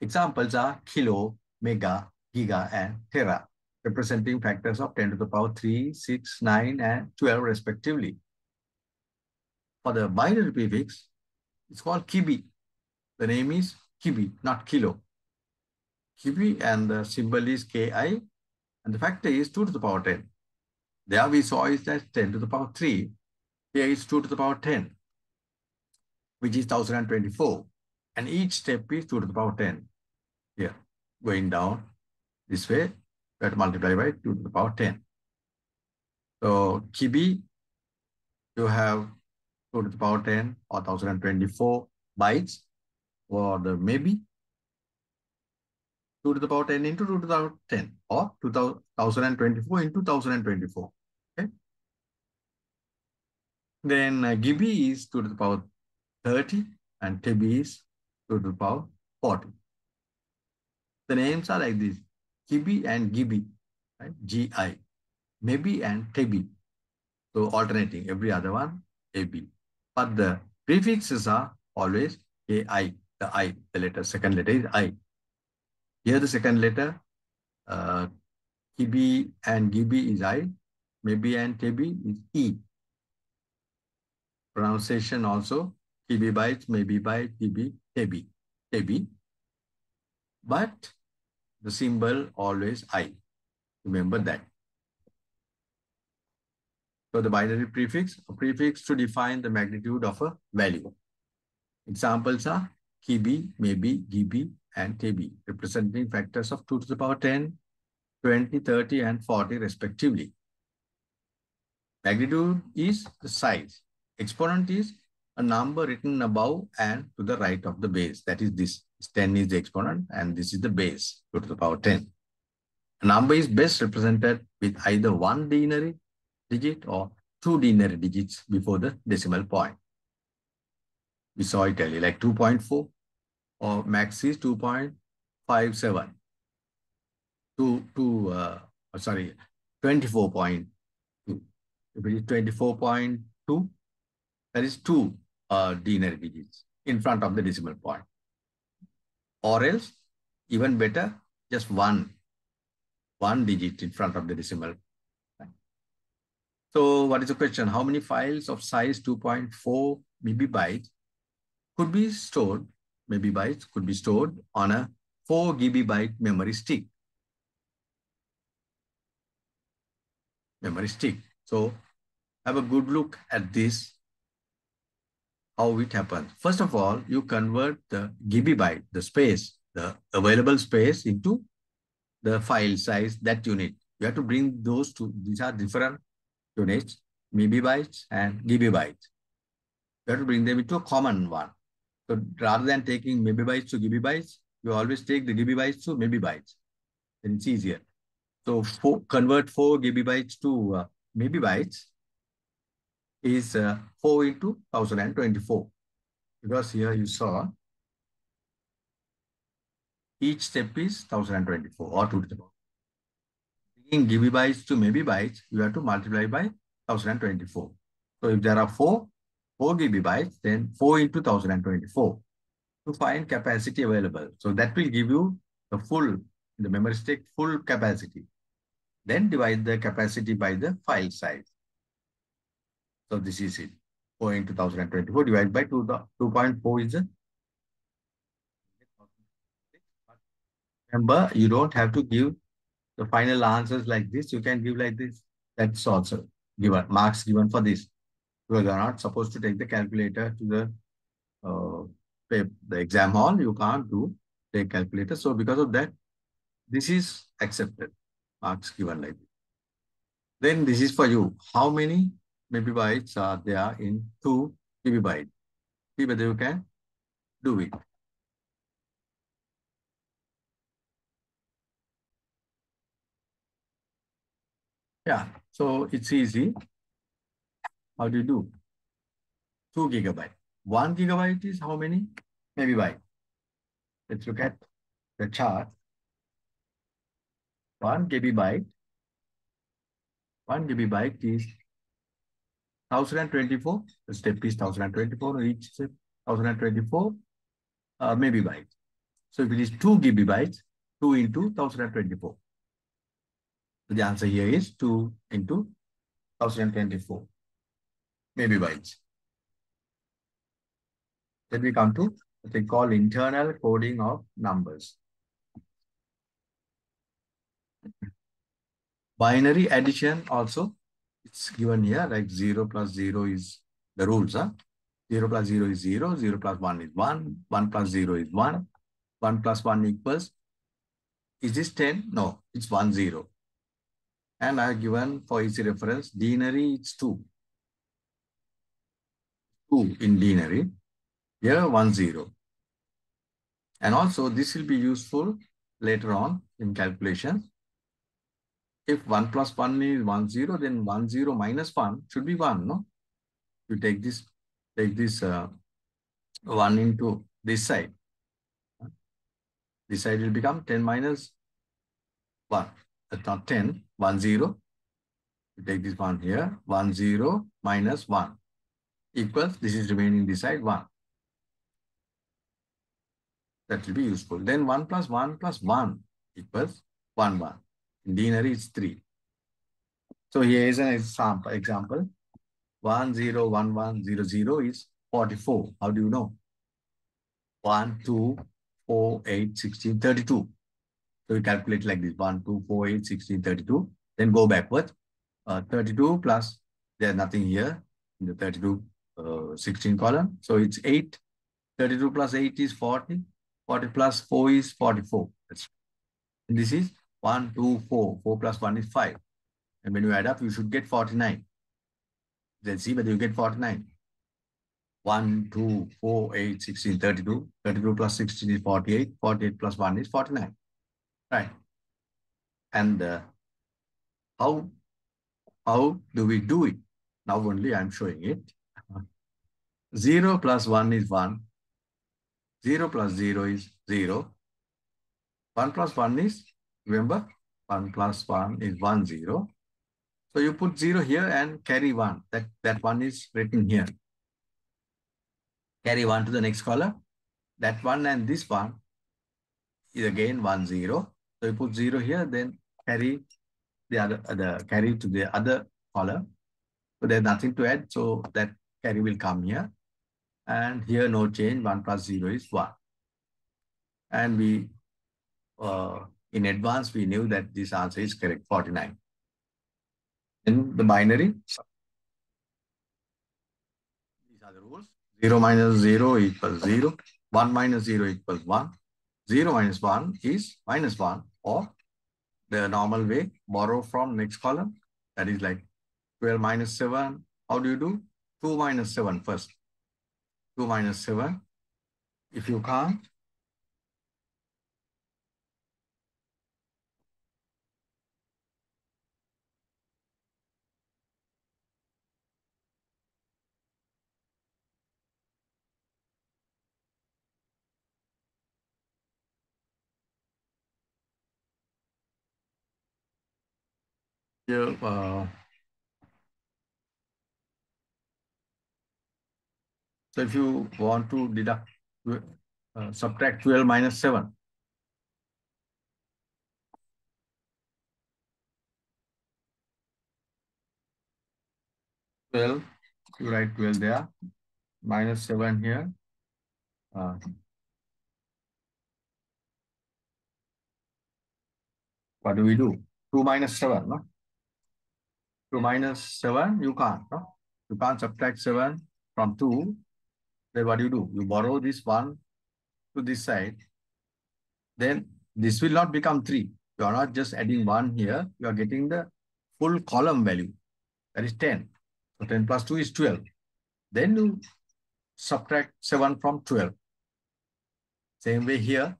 Examples are kilo, mega, giga, and tera, representing factors of 10 to the power 3, 6, 9, and 12 respectively. For the binary prefix, it's called kibi. The name is kibi, not kilo. Kibi and the symbol is ki, and the factor is 2 to the power 10. There we saw is that 10 to the power 3 here is 2 to the power 10, which is 1024. And each step is 2 to the power 10. Here, going down this way, to multiply by 2 to the power 10. So Kibi, you have 2 to the power 10 or 1024 bytes. For the mebi, 2 to the power 10 into 2 to the power 10 or 2024 into 2024. Then uh, Gibi is 2 to the power 30 and Tebi is 2 to the power 40. The names are like this, Gibi and Gibi, right? G-I, Mebi and Tebi. So alternating every other one, AB. But the prefixes are always AI, the I, the letter, second letter is I. Here the second letter, uh, and Gibi is I, Mebi and Tebi is E pronunciation also TB bytes, maybe by TB, TB, TB. But the symbol always I. Remember that. So the binary prefix, a prefix to define the magnitude of a value. Examples are kibi, mebi, gibi, and tebi, representing factors of 2 to the power 10, 20, 30, and 40 respectively. Magnitude is the size. Exponent is a number written above and to the right of the base. That is this. 10 is the exponent and this is the base, 2 to the power 10. A number is best represented with either one denary digit or two denary digits before the decimal point. We saw it earlier, like 2.4 or max is 2.57. Two, two, uh, sorry, 24.2. If it is 24.2, there is two uh, denary digits in front of the decimal point. Or else, even better, just one, one digit in front of the decimal. So what is the question? How many files of size 2.4 MB could be stored, mebibytes could be stored on a 4 GB byte memory stick? Memory stick. So have a good look at this how it happens. First of all, you convert the GB byte, the space, the available space into the file size that unit. You have to bring those two. These are different units, MB bytes and GB bytes. You have to bring them into a common one. So rather than taking MB bytes to GB bytes, you always take the GB bytes to MB bytes. Then it's easier. So four, convert 4 GB bytes to uh, bytes is uh, 4 into 1024. Because here you saw each step is 1024 or 2 to the power. In GB bytes to mebibytes, you have to multiply by 1024. So if there are 4, 4 gigabytes, then 4 into 1024 to find capacity available. So that will give you the full, the memory stick full capacity. Then divide the capacity by the file size. So this is it. 4 into 1024 divided by 2, 2.4 is Remember, you don't have to give the final answers like this. You can give like this. That's also given, marks given for this. Because you're not supposed to take the calculator to the uh, the exam hall. You can't do take calculator. So because of that, this is accepted. Marks given like this. Then this is for you. How many MB bytes are there in 2 GB byte? See whether you can do it. Yeah, so it's easy. How do you do? 2 gigabyte. 1 gigabyte is how many? Mebibyte. Let's look at the chart. 1 GB byte. 1 GB byte is 1024. The step is 1024. Each step 1024 uh, mebibytes. So if it is 2 gigabytes, 2 into 1024. So the answer here is 2 into 1024 mebibytes. Then we come to what they call internal coding of numbers. Binary addition also, it's given here like 0 plus 0 is the rules. Huh? 0 plus 0 is 0, 0 plus 1 is 1, 1 plus 0 is 1, 1 plus 1 equals, is this 10? No, it's 1, 0 and I have given for easy reference, denary it's 2. 2 in denary. Here 1, 0. And also this will be useful later on in calculation. If 1 plus 1 is 1, 0, then 1, 0 minus 1 should be 1, no? You take this, take this uh, 1 into this side. This side will become 10 minus 1. That's not 10. 1, 0. You take this one here, 1, 0 minus 1 equals, this is remaining this side, 1. That will be useful. Then 1 plus 1 plus 1 equals 1, 1. In is 3. So here is an example. example. 1, 0, 1, 1, 0, 0 is 44. How do you know? 1, 2, 4, 8, 16, 32. So we calculate like this, 1, 2, 4, 8, 16, 32. Then go backward. Uh, 32 plus, there's nothing here in the 32, uh, 16 column. So it's 8. 32 plus 8 is 40. 40 plus 4 is 44. That's, this is 1, 2, 4. 4 plus 1 is 5. And when you add up, you should get 49. Then see whether you get 49. 1, 2, 4, 8, 16, 32. 32 plus 16 is 48. 48 plus 1 is 49. Right. And uh, how, how do we do it? Now only I'm showing it. 0 plus 1 is 1. 0 plus 0 is 0. 1 plus 1 is, remember, 1 plus 1 is 1, 0. So you put 0 here and carry 1. That, that 1 is written here. Carry 1 to the next column. That 1 and this 1 is again 1, 0. So you put 0 here, then carry the other the carry to the other column. So there's nothing to add. So that carry will come here. And here no change. 1 plus 0 is 1. And we, uh, in advance, we knew that this answer is correct, 49. In the binary, these are the rules. 0 minus 0 equals 0. 1 minus 0 equals 1. 0 minus 1 is minus 1 or the normal way, borrow from next column. That is like 12 minus 7. How do you do? 2 minus 7 first. 2 minus 7. If you can't, uh, so if you want to deduct, uh, subtract 12 minus 7, Twelve, you write twelve there, minus seven here. Uh, what do we do? Two minus seven, no? 2 minus 7, you can't. No? You can't subtract 7 from 2. Then what do you do? You borrow this 1 to this side. Then this will not become 3. You are not just adding 1 here. You are getting the full column value. That is 10. So 10 plus 2 is 12. Then you subtract 7 from 12. Same way here.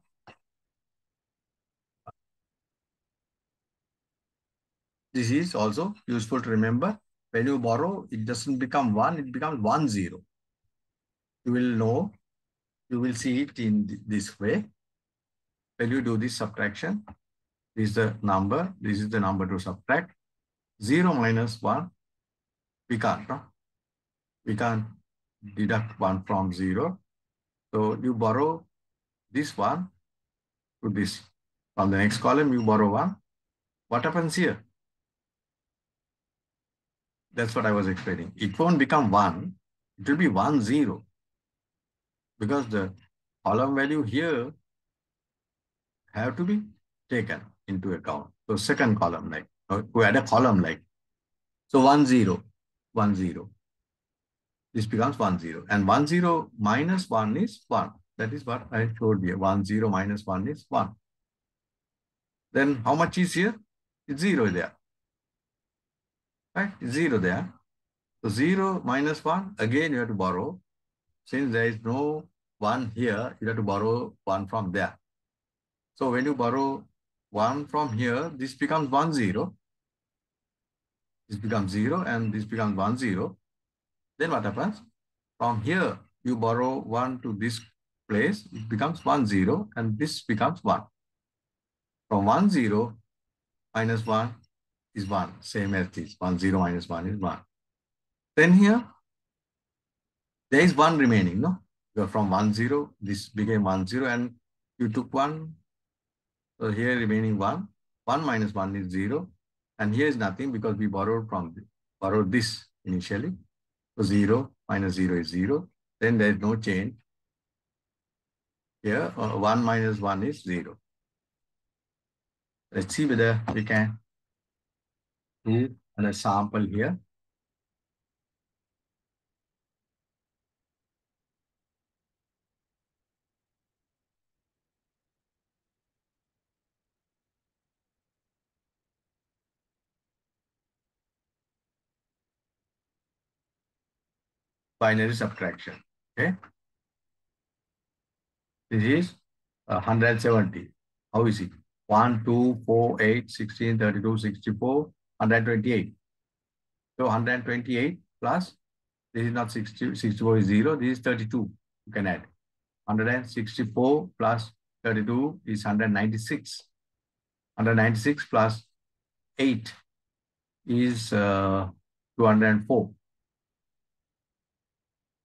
This is also useful to remember. When you borrow, it doesn't become 1, it becomes 1, 0. You will know, you will see it in this way. When you do this subtraction, this is the number, this is the number to subtract. 0 minus 1, we can't, no? We can't deduct 1 from 0. So you borrow this one to this. From the next column, you borrow 1. What happens here? That's what I was explaining. It won't become 1. It will be 1, 0. Because the column value here have to be taken into account. So second column like, uh, we add a column like. So 1, 0, 1, 0. This becomes 1, 0. And 1, 0 minus 1 is 1. That is what I showed you. 1, 0 minus 1 is 1. Then how much is here? It's 0 there right? 0 there. So 0 minus 1, again you have to borrow. Since there is no 1 here, you have to borrow 1 from there. So when you borrow 1 from here, this becomes 1, 0. This becomes 0 and this becomes 1, 0. Then what happens? From here, you borrow 1 to this place, it becomes 1, 0 and this becomes 1. From 1, 0 minus 1, is 1, same as this. 1, 0 minus 1 is 1. Then here, there is 1 remaining, no? From 1, 0, this became 1, 0, and you took 1. So here remaining 1. 1 minus 1 is 0. And here is nothing because we borrowed from borrowed this initially. So 0 minus 0 is 0. Then there is no change. Here, uh, 1 minus 1 is 0. Let's see whether we can do an sample here. binary subtraction. Okay. This is uh, 170. How is it? 1, 2, 4, 8, 16, 32, 64, 128. So 128 plus, this is not 60, 64 is 0, this is 32. You can add. 164 plus 32 is 196. 196 plus 8 is uh, 204.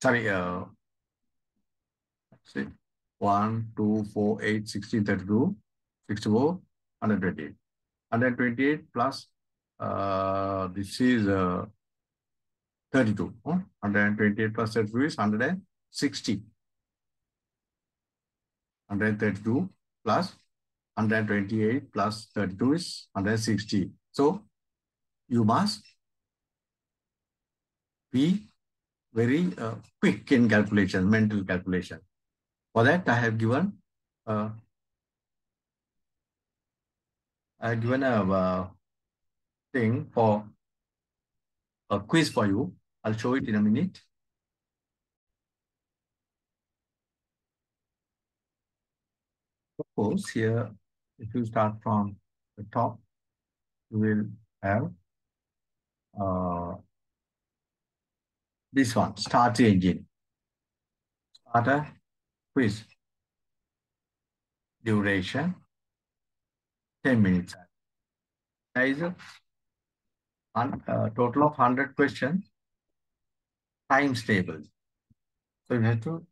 Sorry, uh, see, 1, 2, 4, 8, 16, 32, 64, 128. 128 plus uh, this is uh, 32. Huh? 128 plus 32 is 160. 132 plus 128 plus 32 is 160. So you must be very uh, quick in calculation, mental calculation. For that, I have given uh, I have given a uh, thing for a quiz for you. I'll show it in a minute. Suppose here, if you start from the top, you will have uh, this one, start the engine. Starter quiz. Duration, 10 minutes. There is a, a total of 100 questions, times table. So you have to,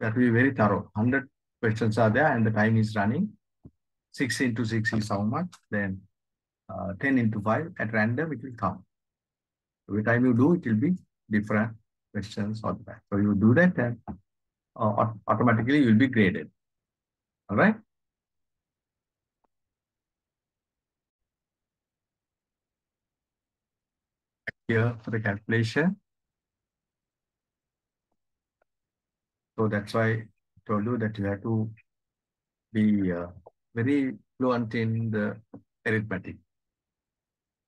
that will be very thorough. 100 questions are there and the time is running. 6 into 6 is how much? Then uh, 10 into 5 at random it will come. Every time you do, it will be different questions the time. So you do that and uh, automatically you will be graded. All right. Here for the calculation. So that's why I told you that you have to be uh, very fluent in the arithmetic.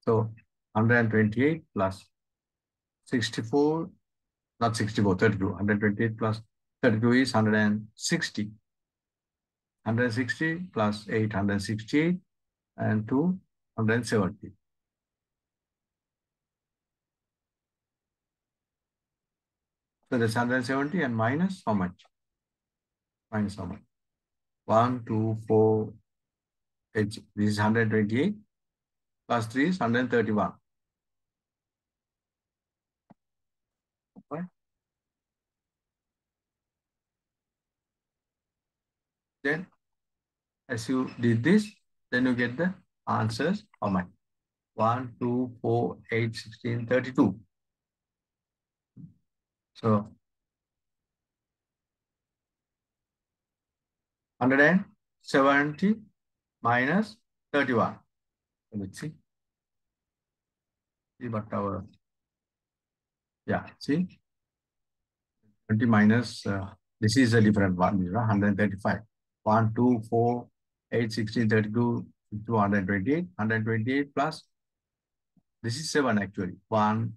So 128 plus 64, not 64, 32. 128 plus 32 is 160. 160 plus 868 and 270. So that's 170 and minus how much? Minus how much? 1, 2, 4, H, this is 128 plus 3 is 131. Okay. Then as you did this, then you get the answers how much? 1, 2, 4, 8, 16, 32. So 170 minus 31. Let's see. See what our, yeah, see. 20 minus, uh, this is a different one, 135. 1, 2, 4, 8, 16, 32, 228, 128 plus, this is 7 actually. 1,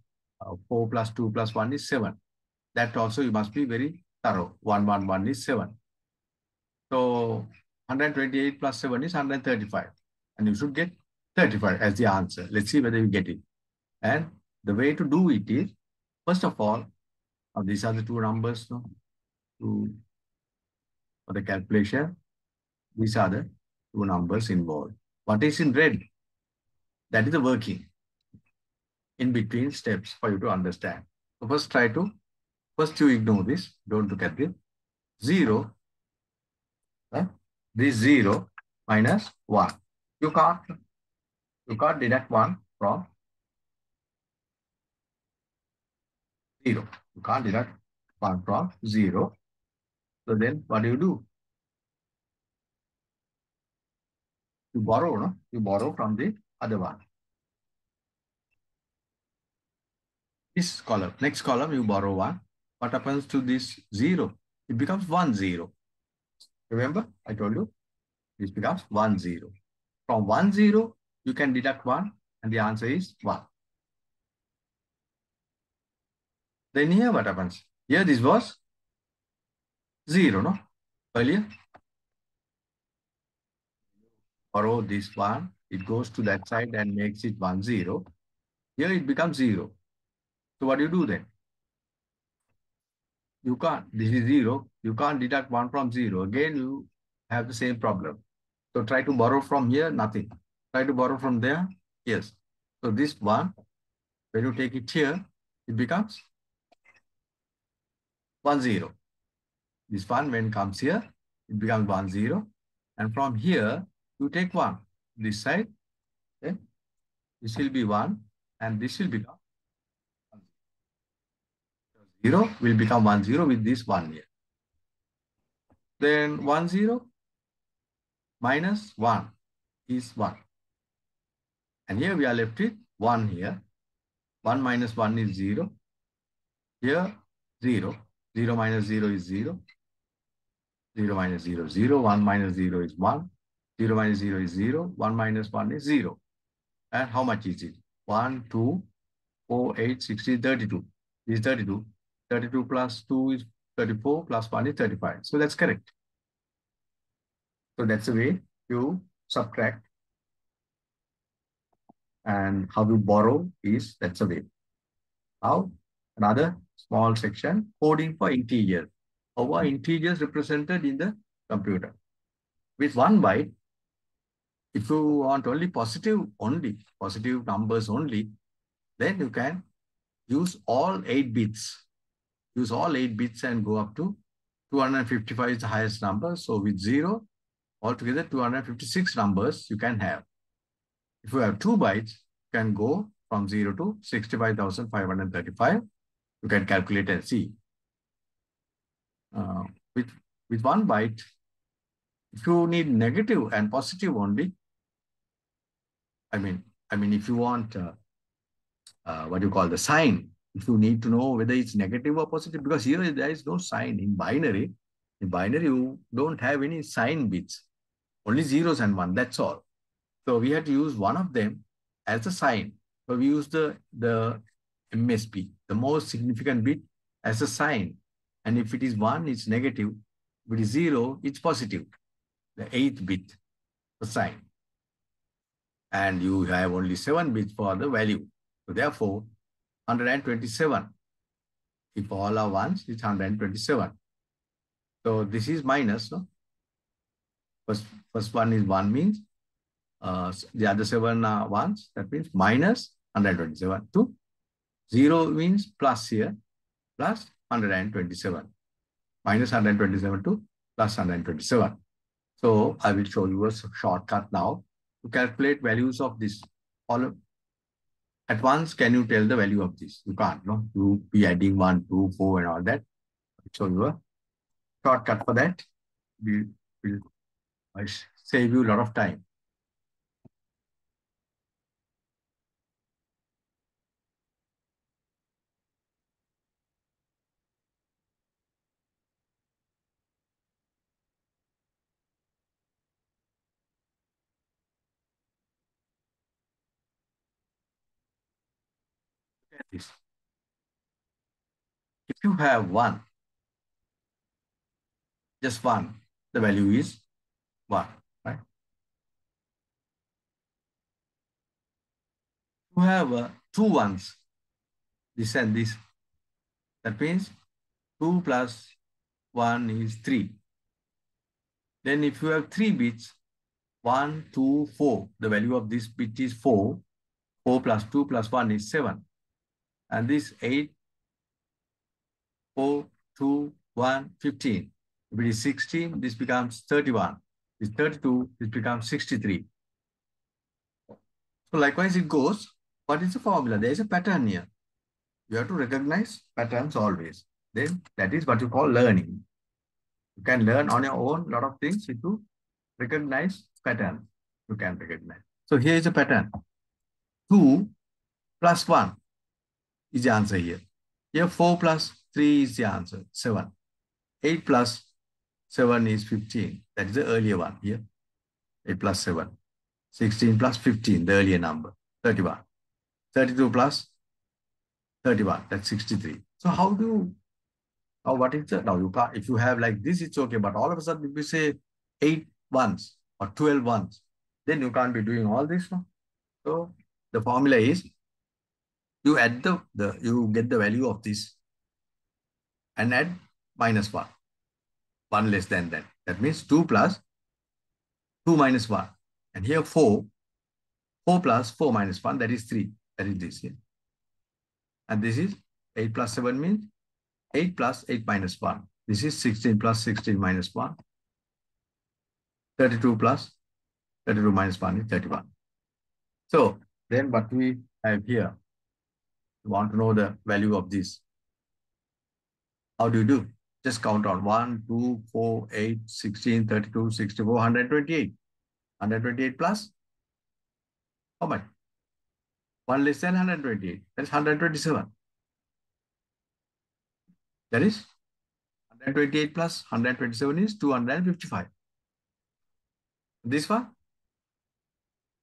uh, 4 plus 2 plus 1 is 7. That also you must be very thorough. 1, 1, 1 is 7. So 128 plus 7 is 135. And you should get 35 as the answer. Let's see whether you get it. And the way to do it is, first of all, these are the two numbers no? to, for the calculation. These are the two numbers involved. What is in red? That is the working in between steps for you to understand. So first try to, first you ignore this, don't look at this. Zero, right? this zero minus one. You can't, you can't deduct one from zero. You can't deduct one from zero. So then what do you do? You borrow, no? You borrow from the other one. This column, next column, you borrow one. What happens to this zero? It becomes one zero. Remember, I told you, this becomes one zero. From one zero, you can deduct one, and the answer is one. Then here what happens? Here this was 0, no? Earlier. Borrow this one, it goes to that side and makes it 1, 0. Here it becomes 0. So what do you do then? You can't, this is 0. You can't deduct 1 from 0. Again, you have the same problem. So try to borrow from here, nothing. Try to borrow from there, yes. So this 1, when you take it here, it becomes one zero. This 1 when comes here, it becomes one zero. And from here, you take 1. This side, okay? this will be 1 and this will become 0 will become 1, 0 with this 1 here. Then 1, 0 minus 1 is 1. And here we are left with 1 here. 1 minus 1 is 0. Here, 0. 0 minus 0 is 0. 0 minus 0, 0. 1 minus 0 is 1. 0 minus 0 is 0. 1 minus 1 is 0. And how much is it? 1, 2, 4, 8, 16, 32. Is 32. 32 plus 2 is 34 plus 1 is 35. So that's correct. So that's the way you subtract. And how you borrow is that's the way. Now, another small section, coding for integers. Our integers represented in the computer. With one byte, if you want only positive only, positive numbers only, then you can use all 8 bits. Use all 8 bits and go up to 255 is the highest number. So with 0, altogether 256 numbers you can have. If you have 2 bytes, you can go from 0 to 65,535. You can calculate and see. Uh, with, with 1 byte, if you need negative and positive only, I mean, I mean, if you want uh, uh, what you call the sign, you need to know whether it's negative or positive, because here there is no sign in binary. In binary, you don't have any sign bits, only zeros and one. That's all. So we had to use one of them as a sign. So we use the the MSB, the most significant bit, as a sign. And if it is one, it's negative. If it is zero, it's positive. The eighth bit, the sign and you have only 7 bits for the value. So therefore, 127. If all are ones, it's 127. So this is minus. No? First, first one is 1 means uh, the other 7 are ones. That means minus 127. 2. 0 means plus here, plus 127. Minus 127 to plus 127. So I will show you a shortcut now to calculate values of this column. At once, can you tell the value of this? You can't, no? You be adding one, two, four, and all that. So you a shortcut for that. We will save you a lot of time. This. If you have one, just one, the value is one, right? You have uh, two ones, this and this. That means 2 plus 1 is 3. Then if you have 3 bits, 1, 2, 4, the value of this bit is 4. 4 plus 2 plus 1 is 7. And this 8, 4, 2, 1, 15. If it is 16, this becomes 31. If 32, this becomes 63. So likewise it goes. What is the formula? There is a pattern here. You have to recognize patterns always. Then that is what you call learning. You can learn on your own a lot of things if you recognize pattern. You can recognize. So here is a pattern. 2 plus 1 is the answer here. Here 4 plus 3 is the answer, 7. 8 plus 7 is 15. That is the earlier one here. 8 plus 7. 16 plus 15, the earlier number, 31. 32 plus 31, that's 63. So how do you, now what is the, now you can't, if you have like this, it's okay. But all of a sudden, if you say 8 ones or 12 ones, then you can't be doing all this. No? So the formula is you add the, the you get the value of this and add minus 1. 1 less than that. That means 2 plus 2 minus 1. And here 4. 4 plus 4 minus 1, that is 3. That is this here. And this is 8 plus 7 means 8 plus 8 minus 1. This is 16 plus 16 minus 1. 32 plus 32 minus 1 is 31. So then what we have here, want to know the value of this. How do you do? Just count on 1, 2, 4, 8, 16, 32, 64, 128. 128 plus how much? 1 less than 128. That's 127. That is 128 plus 127 is 255. This one,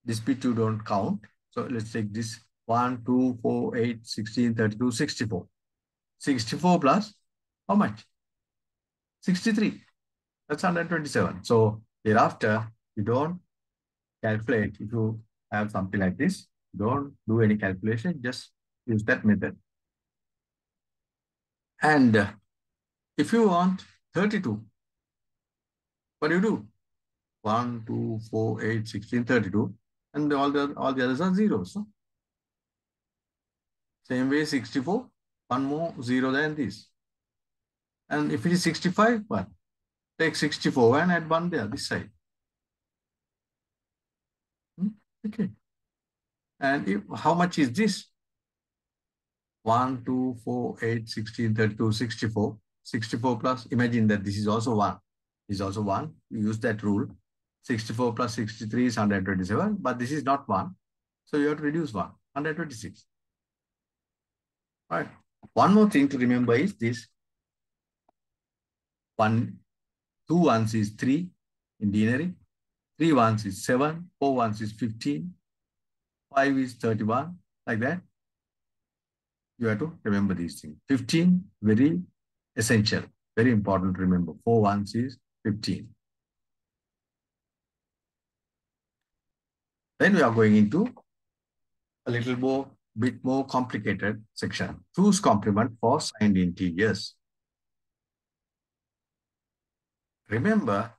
this bit you don't count. So let's take this 1, 2, 4, 8, 16, 32, 64. 64 plus how much? 63. That's 127. So thereafter, you don't calculate. If you have something like this, don't do any calculation, just use that method. And if you want 32, what do you do? 1, 2, 4, 8, 16, 32. And all the, all the others are zeros. No? Same way 64, one more zero than this. And if it is 65, what? Take 64 and add one there, this side. Hmm? Okay. And if, how much is this? 1, 2, 4, 8, 16, 32, 64. 64 plus, imagine that this is also 1. This is also 1. You use that rule. 64 plus 63 is 127, but this is not 1. So you have to reduce 1, 126. All right. One more thing to remember is this. One, two ones is 3 in denary. Three ones is 7. Four ones is 15. 5 is 31. Like that. You have to remember these things. 15, very essential. Very important to remember. Four ones is 15. Then we are going into a little more, bit more complicated section. Two's complement for signed integers. Remember,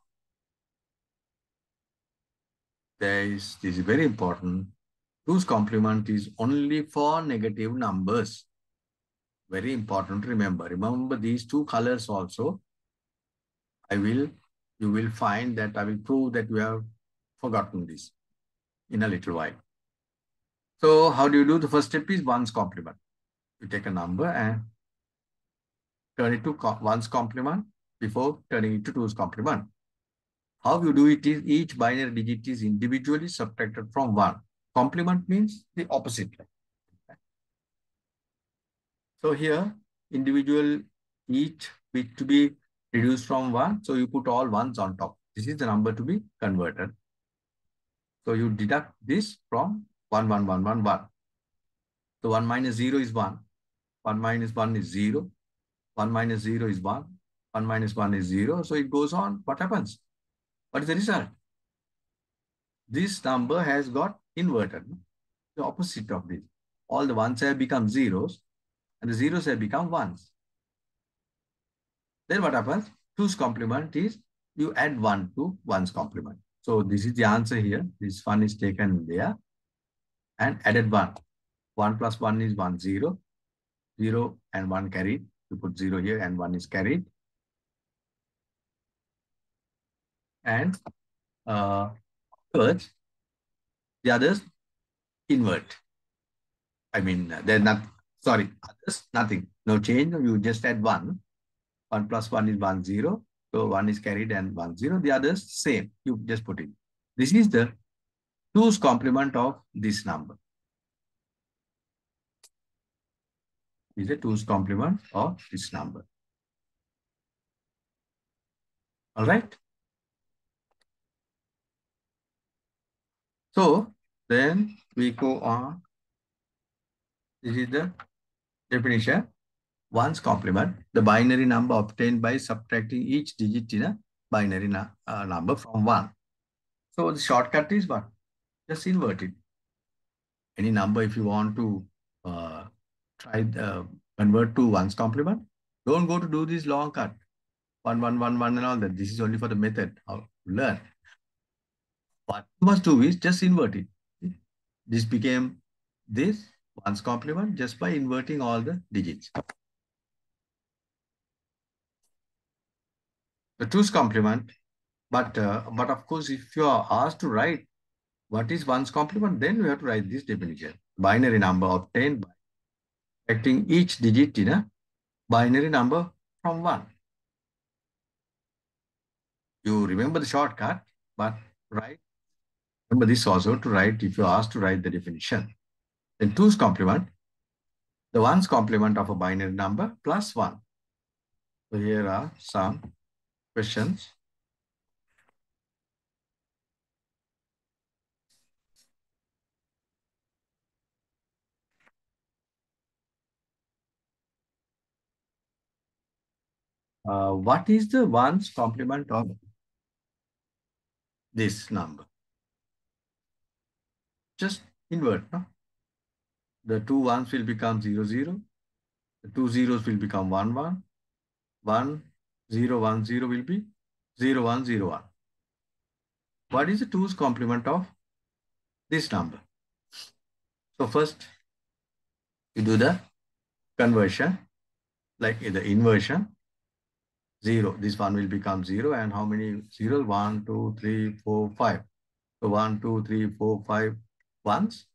there is, this is very important. Two's complement is only for negative numbers. Very important to remember. Remember these two colors also. I will, you will find that I will prove that you have forgotten this in a little while. So how do you do? The first step is one's complement. You take a number and turn it to one's complement before turning it to two's complement. How you do it is each binary digit is individually subtracted from one. Complement means the opposite. So here, individual each bit to be reduced from one. So you put all ones on top. This is the number to be converted. So you deduct this from 1, 1, 1, 1, 1. So 1 minus 0 is 1. 1 minus 1 is 0. 1 minus 0 is 1. 1 minus 1 is 0. So it goes on. What happens? What is the result? This number has got inverted. The opposite of this. All the ones have become zeros and the zeros have become ones. Then what happens? Two's complement is you add 1 to 1's complement. So this is the answer here. This one is taken there and added 1. 1 plus 1 is 1, 0. 0 and 1 carried. You put 0 here and 1 is carried. And uh, the others invert. I mean, they're not, sorry, others, nothing. No change. You just add 1. 1 plus 1 is 1, 0. So 1 is carried and 1, 0. The others, same. You just put it. This is the 2's complement of this number. Is the 2's complement of this number. All right. So then we go on. This is the definition. One's complement, the binary number obtained by subtracting each digit in a binary uh, number from 1. So the shortcut is what? Just invert it. Any number if you want to uh, try the convert to one's complement, don't go to do this long cut. One, one, one, one and all that. This is only for the method, how to learn. What you must do is just invert it. This became this one's complement just by inverting all the digits. The two's complement, but uh, but of course, if you are asked to write what is one's complement, then we have to write this definition. Binary number obtained by subtracting each digit in a binary number from 1. You remember the shortcut, but write. Remember this also to write if you asked to write the definition. Then 2's complement, the 1's complement of a binary number plus 1. So here are some questions. Uh, what is the ones complement of this number? Just invert, no? The two ones will become zero, zero. The two zeros will become one, one. One, zero, one, zero will be zero, one, zero, one. What is the two's complement of this number? So first, you do the conversion, like the inversion. Zero, this one will become zero. And how many zeros? One, two, three, four, five. So one, two, three, four, five ones.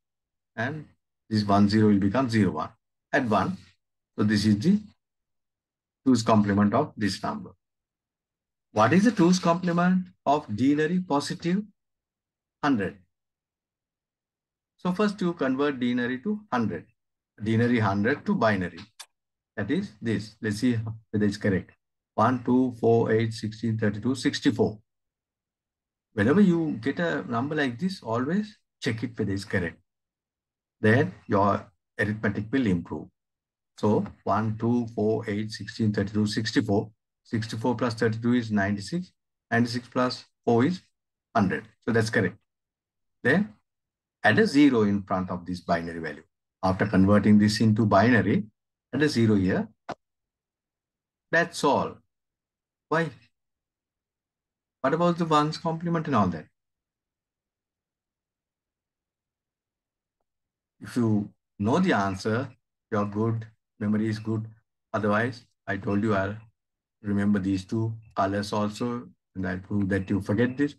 And this one zero will become zero, one. Add one. So this is the two's complement of this number. What is the two's complement of denary positive 100? So first you convert denary to 100. Denary 100 to binary. That is this. Let's see whether it's correct. 1, 2, 4, 8, 16, 32, 64. Whenever you get a number like this, always check it whether it's correct. Then your arithmetic will improve. So 1, 2, 4, 8, 16, 32, 64. 64 plus 32 is 96. 96 plus 4 is 100. So that's correct. Then add a 0 in front of this binary value. After converting this into binary, add a 0 here. That's all. Why? What about the ones complement and all that? If you know the answer, you're good, memory is good. Otherwise, I told you I'll remember these two colors also, and I prove that you forget this.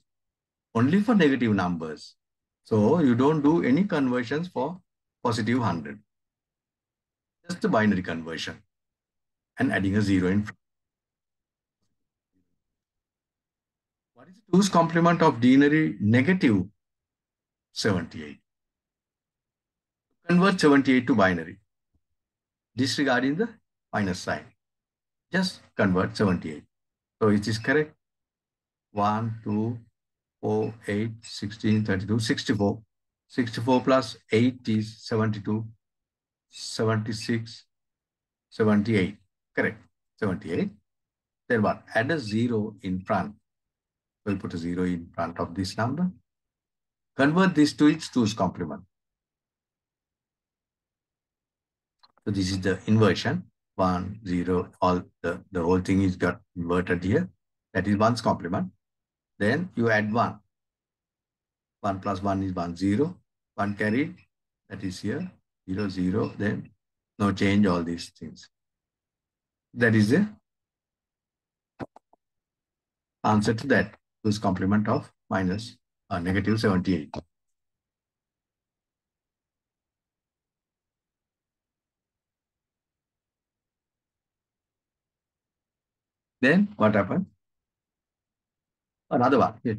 Only for negative numbers. So you don't do any conversions for positive 100. Just the binary conversion and adding a zero in front. What is the 2's complement of denary negative 78? Convert 78 to binary. Disregarding the minus sign. Just convert 78. So it is correct. 1, 2, 4, 8, 16, 32, 64. 64 plus 8 is 72, 76, 78. Correct. 78. Then what? Add a 0 in front. We'll put a 0 in front of this number. Convert this to its 2's complement. So this is the inversion. 1, 0, all the, the whole thing is got inverted here. That is 1's complement. Then you add 1. 1 plus 1 is 1, 0. 1 carried, that is here, 0, 0. Then no change, all these things. That is the answer to that. This complement of minus uh, negative 78. Then what happened? Another one. Here.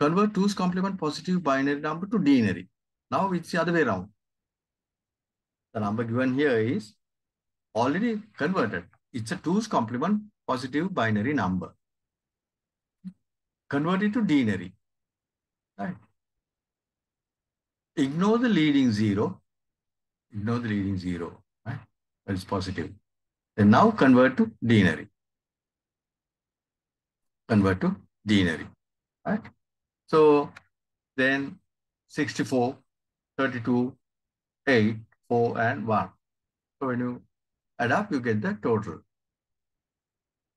Convert 2's complement positive binary number to denary. Now it's the other way around. The number given here is already converted. It's a 2's complement positive binary number. Convert it to denary. Right. Ignore the leading zero. Ignore the leading zero. Right? Is positive. Then now convert to denary. Convert to denary. Right? So then 64, 32, 8, 4, and 1. So when you add up, you get the total.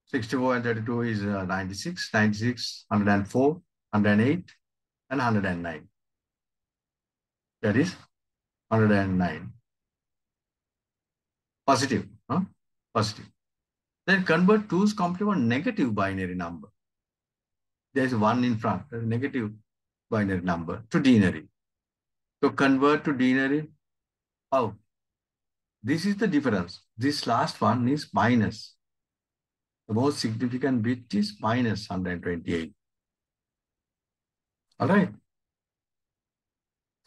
64 and 32 is uh, 96, 96, 104, 108, and 109. That is 109. Positive. Huh? Positive. Then convert 2's complement negative binary number. There's one in front, negative binary number to denary. So convert to denary. How? This is the difference. This last one is minus. The most significant bit is minus 128. All right.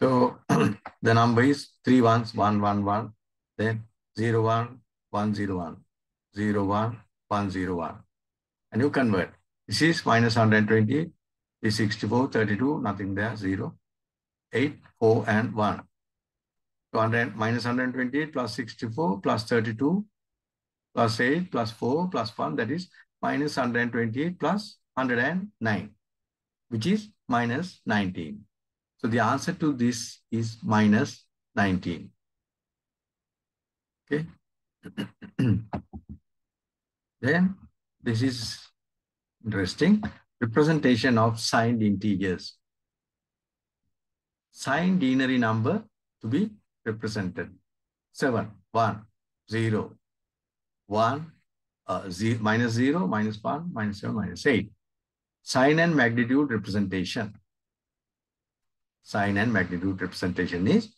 So the number is three ones, one, one, one, then zero, one, one, zero, one. 0, 1, 1, 0, 1. And you convert. This is minus 120, this 64, 32, nothing there, 0, 8, 4, and 1. 200 minus 128 plus 64 plus 32 plus 8 plus 4 plus 1, that is minus 128 plus 109, which is minus 19. So the answer to this is minus 19. Okay. then this is interesting. Representation of signed integers. Signed denary number to be represented. 7, 1, 0, 1, uh, 0, minus 0, minus 1, minus 7, minus 8. Sign and magnitude representation. Sign and magnitude representation is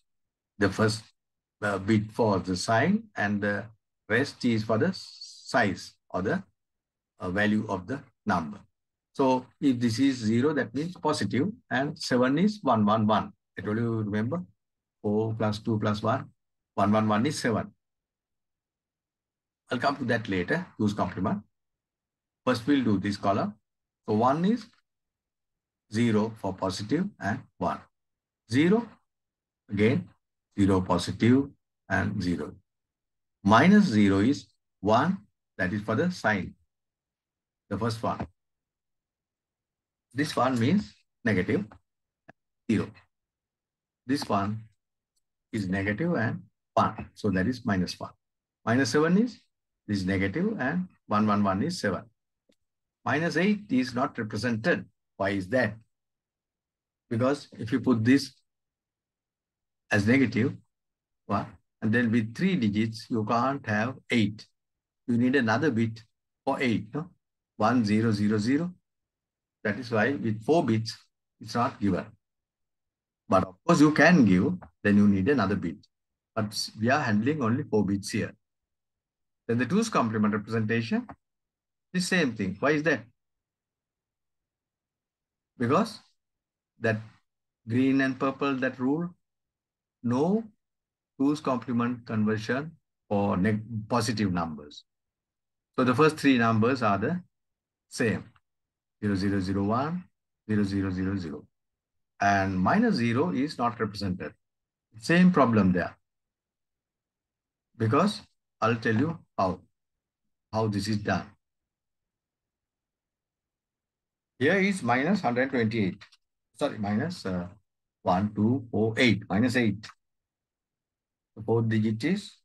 the first uh, bit for the sign and the rest is for the size or the uh, value of the number. So if this is 0, that means positive and 7 is 111. I told you, remember? 4 plus 2 plus 1. 111 is 7. I'll come to that later, use complement. First we'll do this column. So 1 is 0 for positive and 1. 0, again 0 positive and 0. Minus 0 is 1, that is for the sign. The first one. This one means negative, 0. This one is negative and 1. So that is minus 1. Minus 7 is this is negative and 111 is 7. Minus 8 is not represented. Why is that? Because if you put this as negative, well, and then with three digits, you can't have 8. You need another bit for 8. No? 1, 0, 0, 0. That is why with 4 bits, it's not given. But of course, you can give, then you need another bit. But we are handling only 4 bits here. Then the two's complement representation, the same thing. Why is that? Because that green and purple, that rule, no two's complement conversion for positive numbers. So the first three numbers are the same. 0, 0, 0, 1, 0, 0, 0, 0. And minus 0 is not represented. Same problem there. Because I'll tell you how, how this is done. Here is minus 128. Sorry, minus uh, 1, 2, 4, 8. Minus 8. The fourth digit is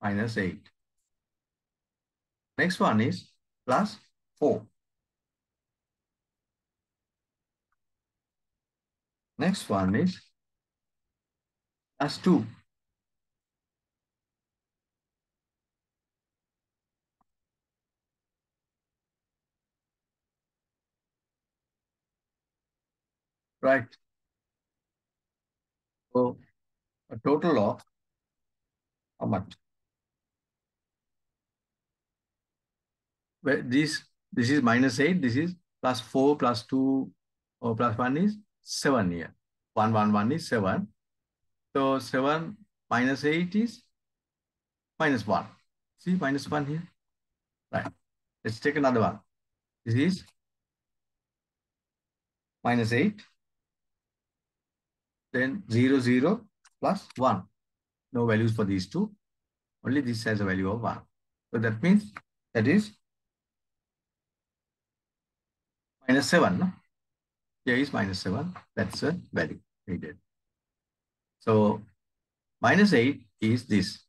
minus 8. Next one is plus 4. Next one is plus S2. Right. So a total of how much? Where this this is minus 8, this is plus 4 plus 2 or plus 1 is 7 here. 1, 1, 1 is 7. So 7 minus 8 is minus 1. See minus 1 here. Right. Let's take another one. This is minus 8. Then 0, 0 plus 1. No values for these two. Only this has a value of 1. So that means that is minus 7. No? Here is minus 7. That's a value needed. So minus 8 is this.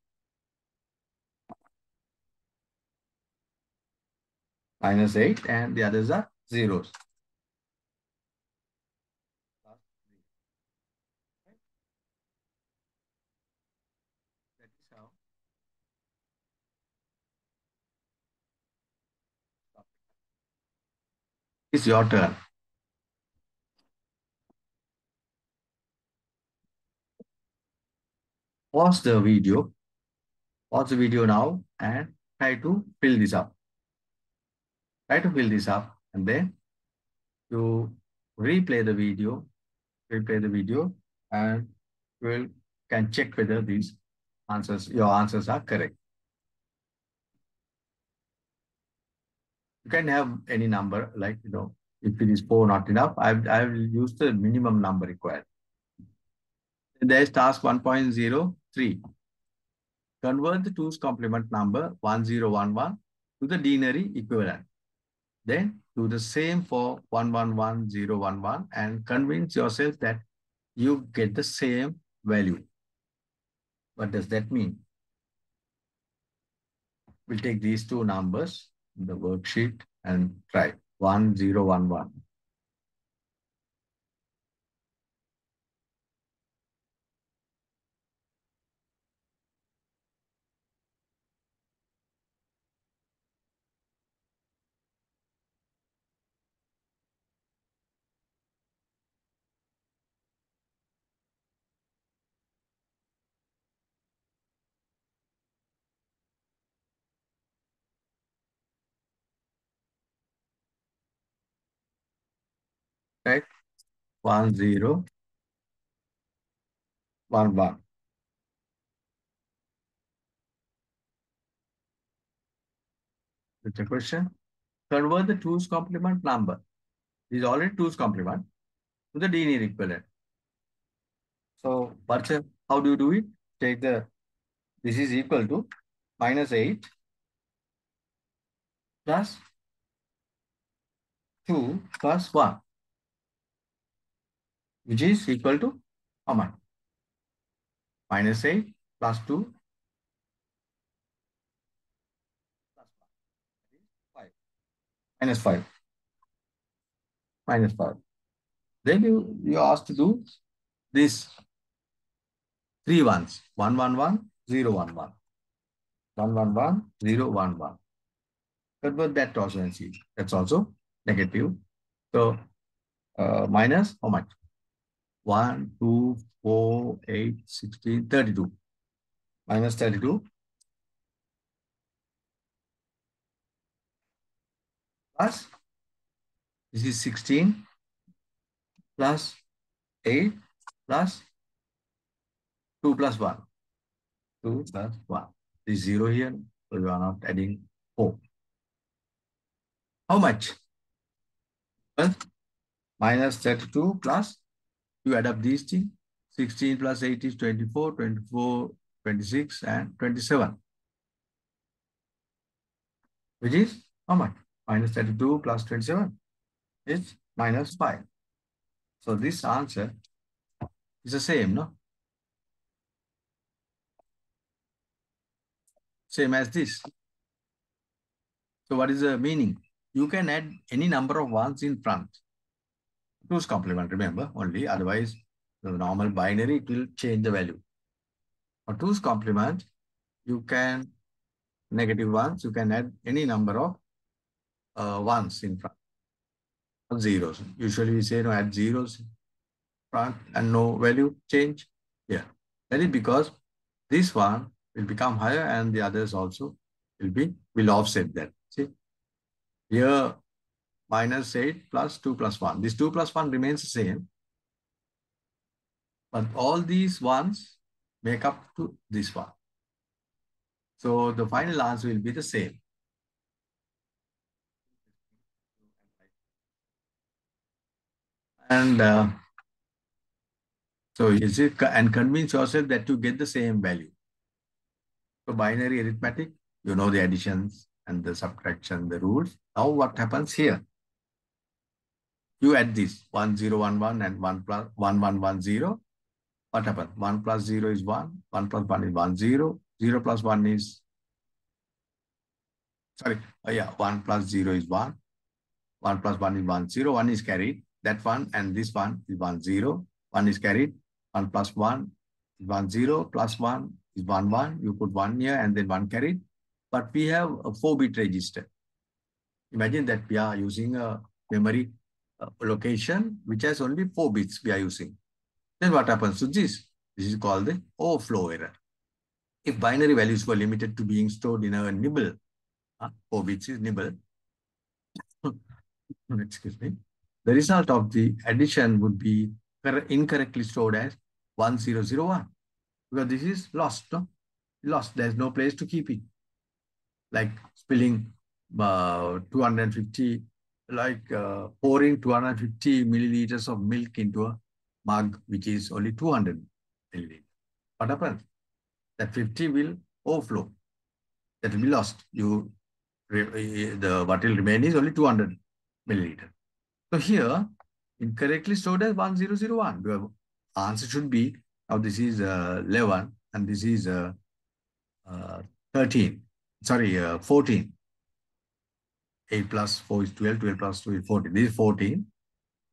Minus 8 and the others are zeros. It's your turn. Pause the video. Pause the video now and try to fill this up. Try to fill this up and then you replay the video, replay the video and you will can check whether these answers, your answers are correct. You can have any number, like, you know, if it is 4 not enough, I've, I've used the minimum number required. There's task 1.03. Convert the 2's complement number 1011 to the denary equivalent. Then do the same for 111011 and convince yourself that you get the same value. What does that mean? We'll take these two numbers in the worksheet and try 1011. Right? One zero, one one. That's a question. Convert the two's complement number. Is already two's complement to the denary equivalent. So, how do you do it? Take the, this is equal to minus 8 plus 2 plus 1 which is equal to how much? Minus 8 plus 2 plus 5. Minus 5. Minus 5. Then you, you asked to do this three ones. 1, 1, 1, 0, 1, 1. 1, 1, 1, 0, 1, 1. Convert that also see. That's also negative. So uh, minus how much? 1, 2, 4, 8, 16, 32. Minus 32. Plus, this is 16 plus 8 plus 2 plus 1. 2 plus 1. This is 0 here, so you are not adding 4. How much? Well, minus 32 plus you add up these things. 16 plus 8 is 24, 24, 26, and 27. Which is how much? Minus 32 plus 27 is minus 5. So this answer is the same, no? Same as this. So what is the meaning? You can add any number of ones in front. Two's complement, remember, only. Otherwise, the normal binary, it will change the value. For two's complement, you can, negative ones, you can add any number of uh, ones in front. Zeros. Usually we say no, add zeros front and no value change here. That is because this one will become higher and the others also will be, will offset that. See, here minus 8 plus 2 plus 1. This 2 plus 1 remains the same. But all these ones make up to this one. So the final answer will be the same. And uh, so is it and convince yourself that you get the same value. So binary arithmetic, you know the additions and the subtraction, the rules. Now what happens here? You add this 1, 0, 1, 1 and 1 plus 1, 1, 1, 0. What happened? 1 plus 0 is 1. 1 plus 1 is 1, 0. 0 plus 1 is, sorry, oh yeah, 1 plus 0 is 1. 1 plus 1 is 1, 0. 1 is carried. That one and this one is 1, 0. 1 is carried. 1 plus 1 is 1, 0. Plus 1 is 1, 1. You put 1 here and then 1 carried. But we have a 4-bit register. Imagine that we are using a memory location which has only 4 bits we are using. Then what happens to this? This is called the overflow error. If binary values were limited to being stored in a nibble, uh, 4 bits is nibble, excuse me, the result of the addition would be incorrectly stored as 1001 because this is lost, no? Lost. There's no place to keep it. Like spilling uh, 250, like uh, pouring 250 milliliters of milk into a mug, which is only 200 milliliters. What happens? That 50 will overflow. That will be lost. You the what will remain is only 200 milliliter. So here, incorrectly stored as 1001. The answer should be, now this is uh, 11 and this is uh, uh, 13, sorry, uh, 14. 8 plus 4 is 12, 12 plus 2 is 14. This is 14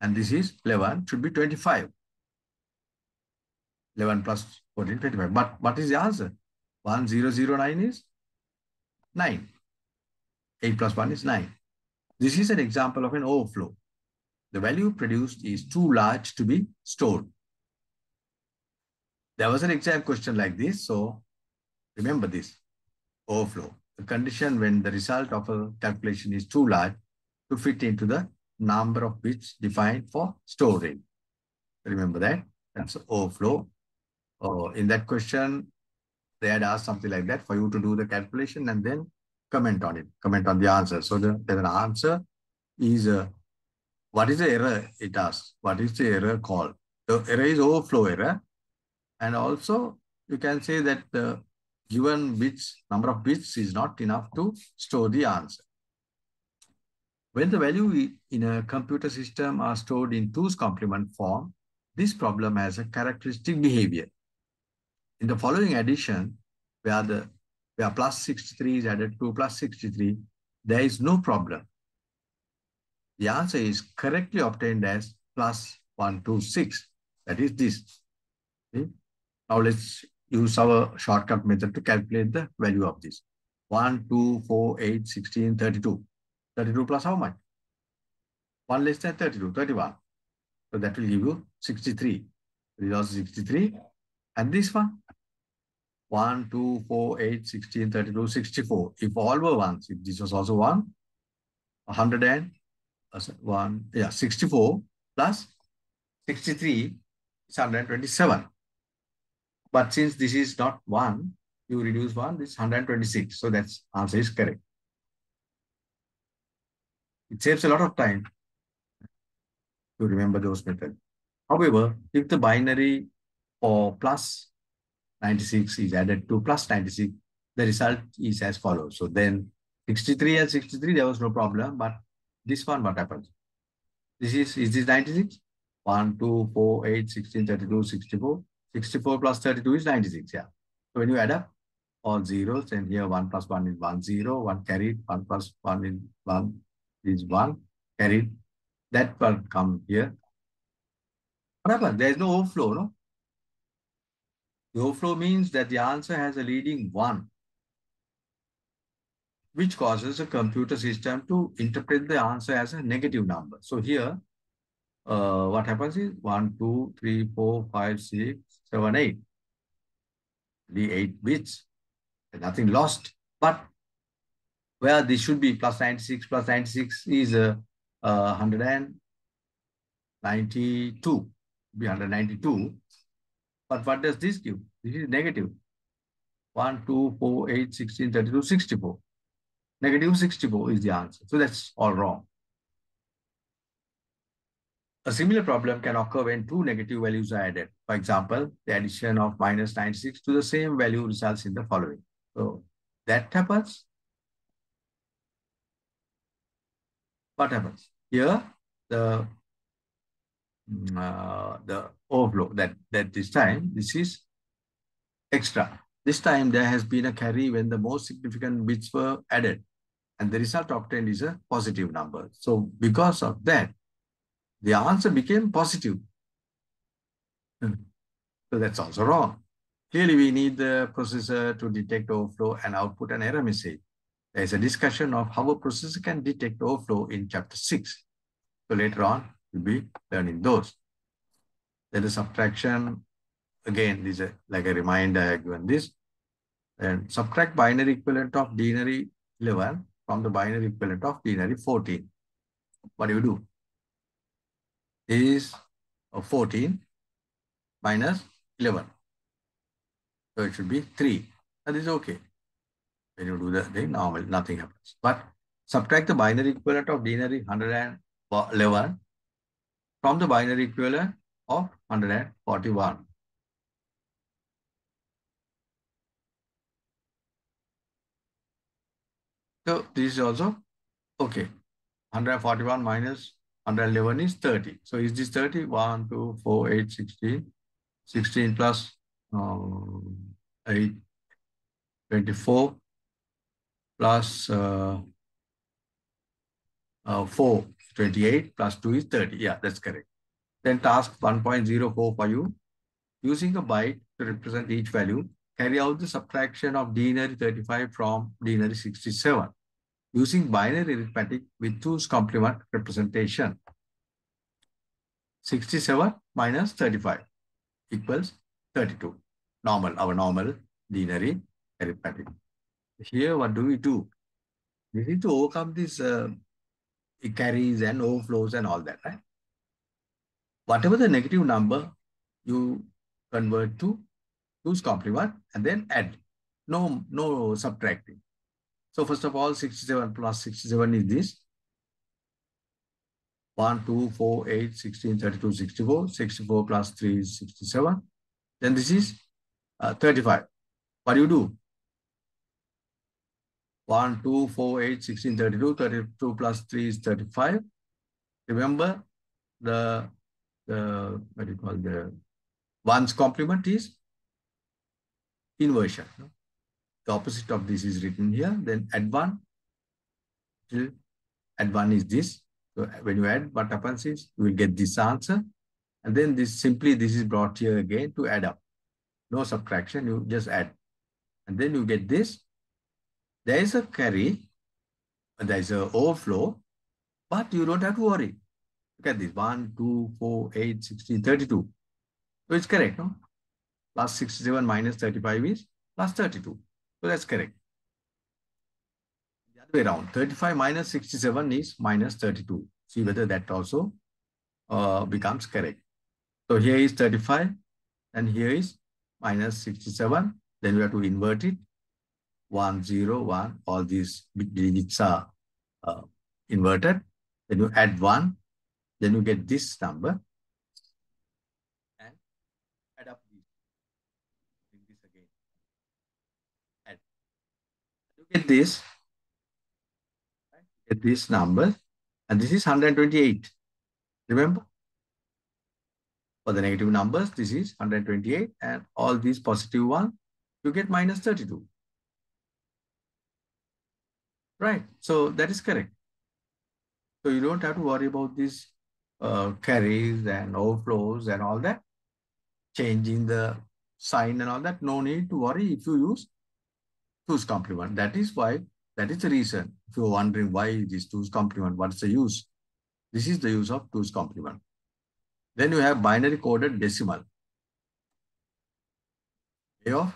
and this is 11, should be 25. 11 plus 14, 25. But what is the answer? 1009 is 9. 8 plus 1 is 9. This is an example of an overflow. The value produced is too large to be stored. There was an exam question like this, so remember this, overflow. The condition when the result of a calculation is too large to fit into the number of bits defined for storing. Remember that? That's overflow. Uh, in that question, they had asked something like that for you to do the calculation and then comment on it, comment on the answer. So the, the answer is, uh, what is the error it asks? What is the error called? The error is overflow error. And also you can say that the given bits, number of bits is not enough to store the answer. When the value in a computer system are stored in two's complement form, this problem has a characteristic behavior. In the following addition, where the where plus 63 is added to plus 63, there is no problem. The answer is correctly obtained as plus 126. That is this. Okay? Now let's use our shortcut method to calculate the value of this. 1, 2, 4, 8, 16, 32. 32 plus how much? 1 less than 32, 31. So that will give you 63. This is also 63. And this one, 1, 2, 4, 8, 16, 32, 64. If all were ones, if this was also 1, 100 and uh, 1, yeah, 64 plus 63 is 127. But since this is not 1, you reduce 1, this 126. So that's answer is correct. It saves a lot of time to remember those methods. However, if the binary or plus 96 is added to plus 96, the result is as follows. So then 63 and 63, there was no problem, but this one, what happens? This is, is this 96? 1, 2, 4, 8, 16, 32, 64. 64 plus 32 is 96, yeah. So when you add up all zeros, and here 1 plus 1 is 1, 0, 1 carried, 1 plus 1 is 1 is 1 carried. That will come here. What happened? There is no overflow, no? The overflow means that the answer has a leading 1, which causes a computer system to interpret the answer as a negative number. So here, uh, what happens is 1, 2, 3, 4, 5, 6, 7, 8. The 8 bits, nothing lost. But where this should be plus 96 plus 96 is uh, uh, 192, be 192. But what does this give? This is negative. 1, 2, 4, 8, 16, 32, 64. Negative 64 is the answer. So that's all wrong. A similar problem can occur when two negative values are added. For example, the addition of minus 96 to the same value results in the following. So that happens. What happens? Here, the mm, uh, the overflow that, that this time, this is extra. This time there has been a carry when the most significant bits were added and the result obtained is a positive number. So because of that, the answer became positive. Hmm. So that's also wrong. Clearly, we need the processor to detect overflow and output an error message. There is a discussion of how a processor can detect overflow in chapter 6. So later on, we'll be learning those. Then the subtraction, again, this is like a reminder I given this. And subtract binary equivalent of denary 11 from the binary equivalent of denary 14. What do you do? Is 14 minus 11. So it should be 3. That is okay. When you do that, then normal, nothing happens. But Subtract the binary equivalent of binary 111 from the binary equivalent of 141. So this is also okay. 141 minus 111 is 30. So is this 30? 1, 2, 4, 8, 16. 16 plus um, 8, 24 plus uh, uh, 4, 28 plus 2 is 30. Yeah, that's correct. Then task 1.04 for you. Using a byte to represent each value, carry out the subtraction of denary 35 from denary 67 using binary arithmetic with 2's complement representation. 67 minus 35 equals 32. Normal, our normal denary arithmetic. Here, what do we do? We need to overcome this uh, carries and overflows and all that, right? Whatever the negative number, you convert to 2's complement and then add. No, no subtracting. So first of all, 67 plus 67 is this. 1, 2, 4, 8, 16, 32, 64. 64 plus 3 is 67. Then this is uh, 35. What do you do? 1, 2, 4, 8, 16, 32. 32 plus 3 is 35. Remember the, the what do you call the one's complement is inversion. No? The opposite of this is written here. Then add 1. Add 1 is this. So when you add what happens is you will get this answer. And then this simply this is brought here again to add up. No subtraction, you just add. And then you get this. There is a carry, there is a overflow, but you don't have to worry. Look at this. 1, 2, 4, 8, 16, 32. So it's correct, no? Plus 67 minus 35 is plus 32. So that's correct. The other way around, 35 minus 67 is minus 32. See whether that also uh, becomes correct. So here is 35 and here is minus 67. Then we have to invert it. 1, 0, 1. All these digits are uh, inverted. Then you add 1. Then you get this number. Get this, get this number, and this is 128. Remember? For the negative numbers, this is 128, and all these positive one, you get minus 32. Right, so that is correct. So you don't have to worry about these uh, carries and overflows and all that, changing the sign and all that. No need to worry if you use 2's complement. That is why, that is the reason. If you're wondering why this two's complement, what's the use? This is the use of two's complement. Then you have binary coded decimal. Way of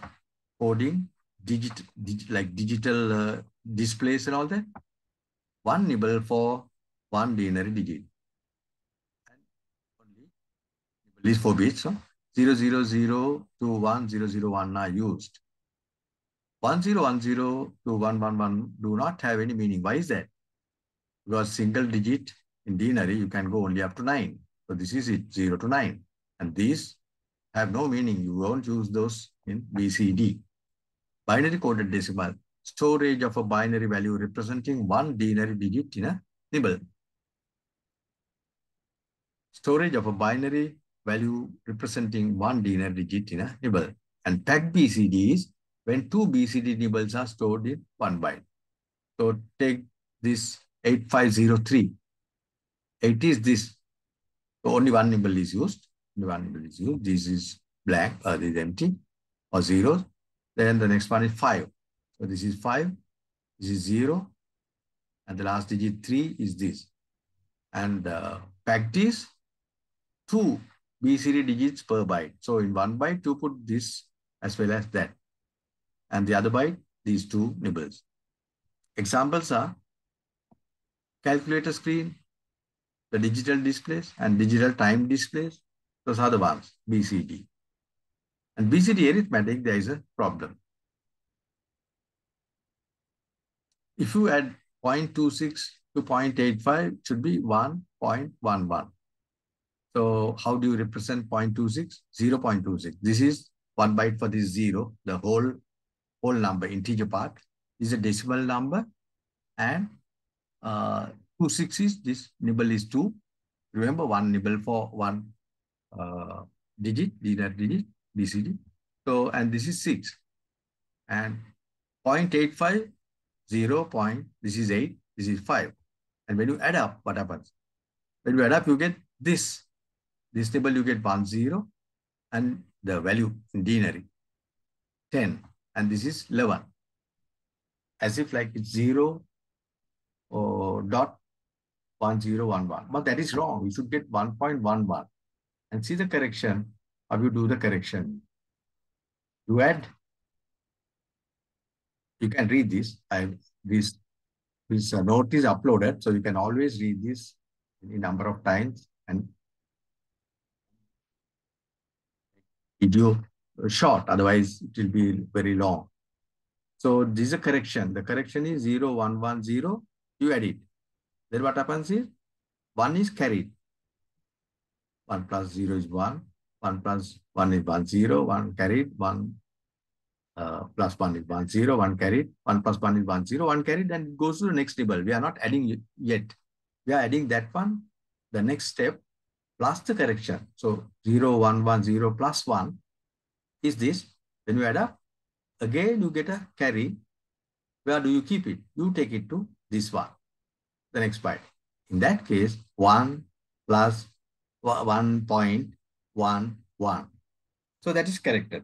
coding digit, digit like digital uh, displays and all that. One nibble for one denary digit. And only is 4 bits. So 000 to 1001 are used. 1010 to 111 do not have any meaning. Why is that? Because single digit in denary, you can go only up to 9. So this is it, 0 to 9. And these have no meaning. You won't use those in BCD. Binary coded decimal, storage of a binary value representing one denary digit in a nibble. Storage of a binary value representing one denary digit in a nibble. And packed BCD is when two BCD nibbles are stored in one byte. So take this 8503. It is this. So only one nibble is used. Only one nibble is used. This is blank, uh, this is empty or zero. Then the next one is 5. So this is 5. This is 0. And the last digit 3 is this. And uh, fact is 2 BCD digits per byte. So in one byte, you put this as well as that and the other byte, these two nibbles. Examples are calculator screen, the digital displays, and digital time displays. Those are the ones, BCD. And BCD arithmetic, there is a problem. If you add 0.26 to 0.85 should be 1.11. So how do you represent 0.26? 0 0.26. This is one byte for this zero, the whole, whole number, integer part is a decimal number and uh, 26 is this nibble is 2. Remember one nibble for one uh, digit, that digit, BCD. So, and this is 6. And 0.85, 0 point, this is 8, this is 5. And when you add up, what happens? When you add up, you get this. This table, you get one zero, And the value in denary, 10. And this is 11. As if like it's 0 or dot 1011. But that is wrong. You should get 1.11. And see the correction. How you do the correction? You add. You can read this. I this this uh, note is uploaded, so you can always read this any number of times and video short. Otherwise, it will be very long. So this is a correction. The correction is 0, 1, 1, 0. You add it. Then what happens is 1 is carried. 1 plus 0 is 1. 1 plus 1 is 1, 0. 1 carried. 1 uh, plus 1 is 1, 0. 1 carried. 1 plus 1 is 1, 0. 1 carried and it goes to the next table. We are not adding yet. We are adding that one, the next step, plus the correction. So 0, 1, 1, 0 plus 1 is this. When you add up, again you get a carry. Where do you keep it? You take it to this one, the next byte. In that case, 1 plus 1.11. So that is corrected.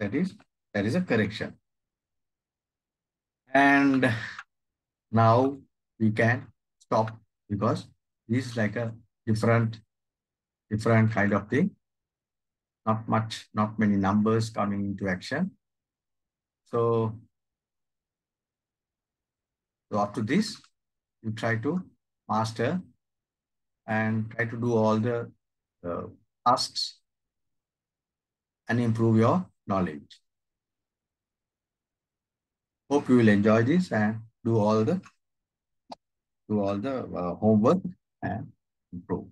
That is, that is a correction. And now we can stop because this is like a different, different kind of thing. Not much, not many numbers coming into action. So, so after this, you try to master and try to do all the uh, tasks and improve your knowledge. Hope you will enjoy this and do all the do all the uh, homework and improve.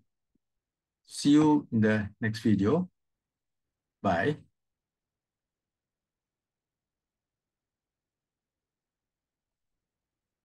See you in the next video. Bye.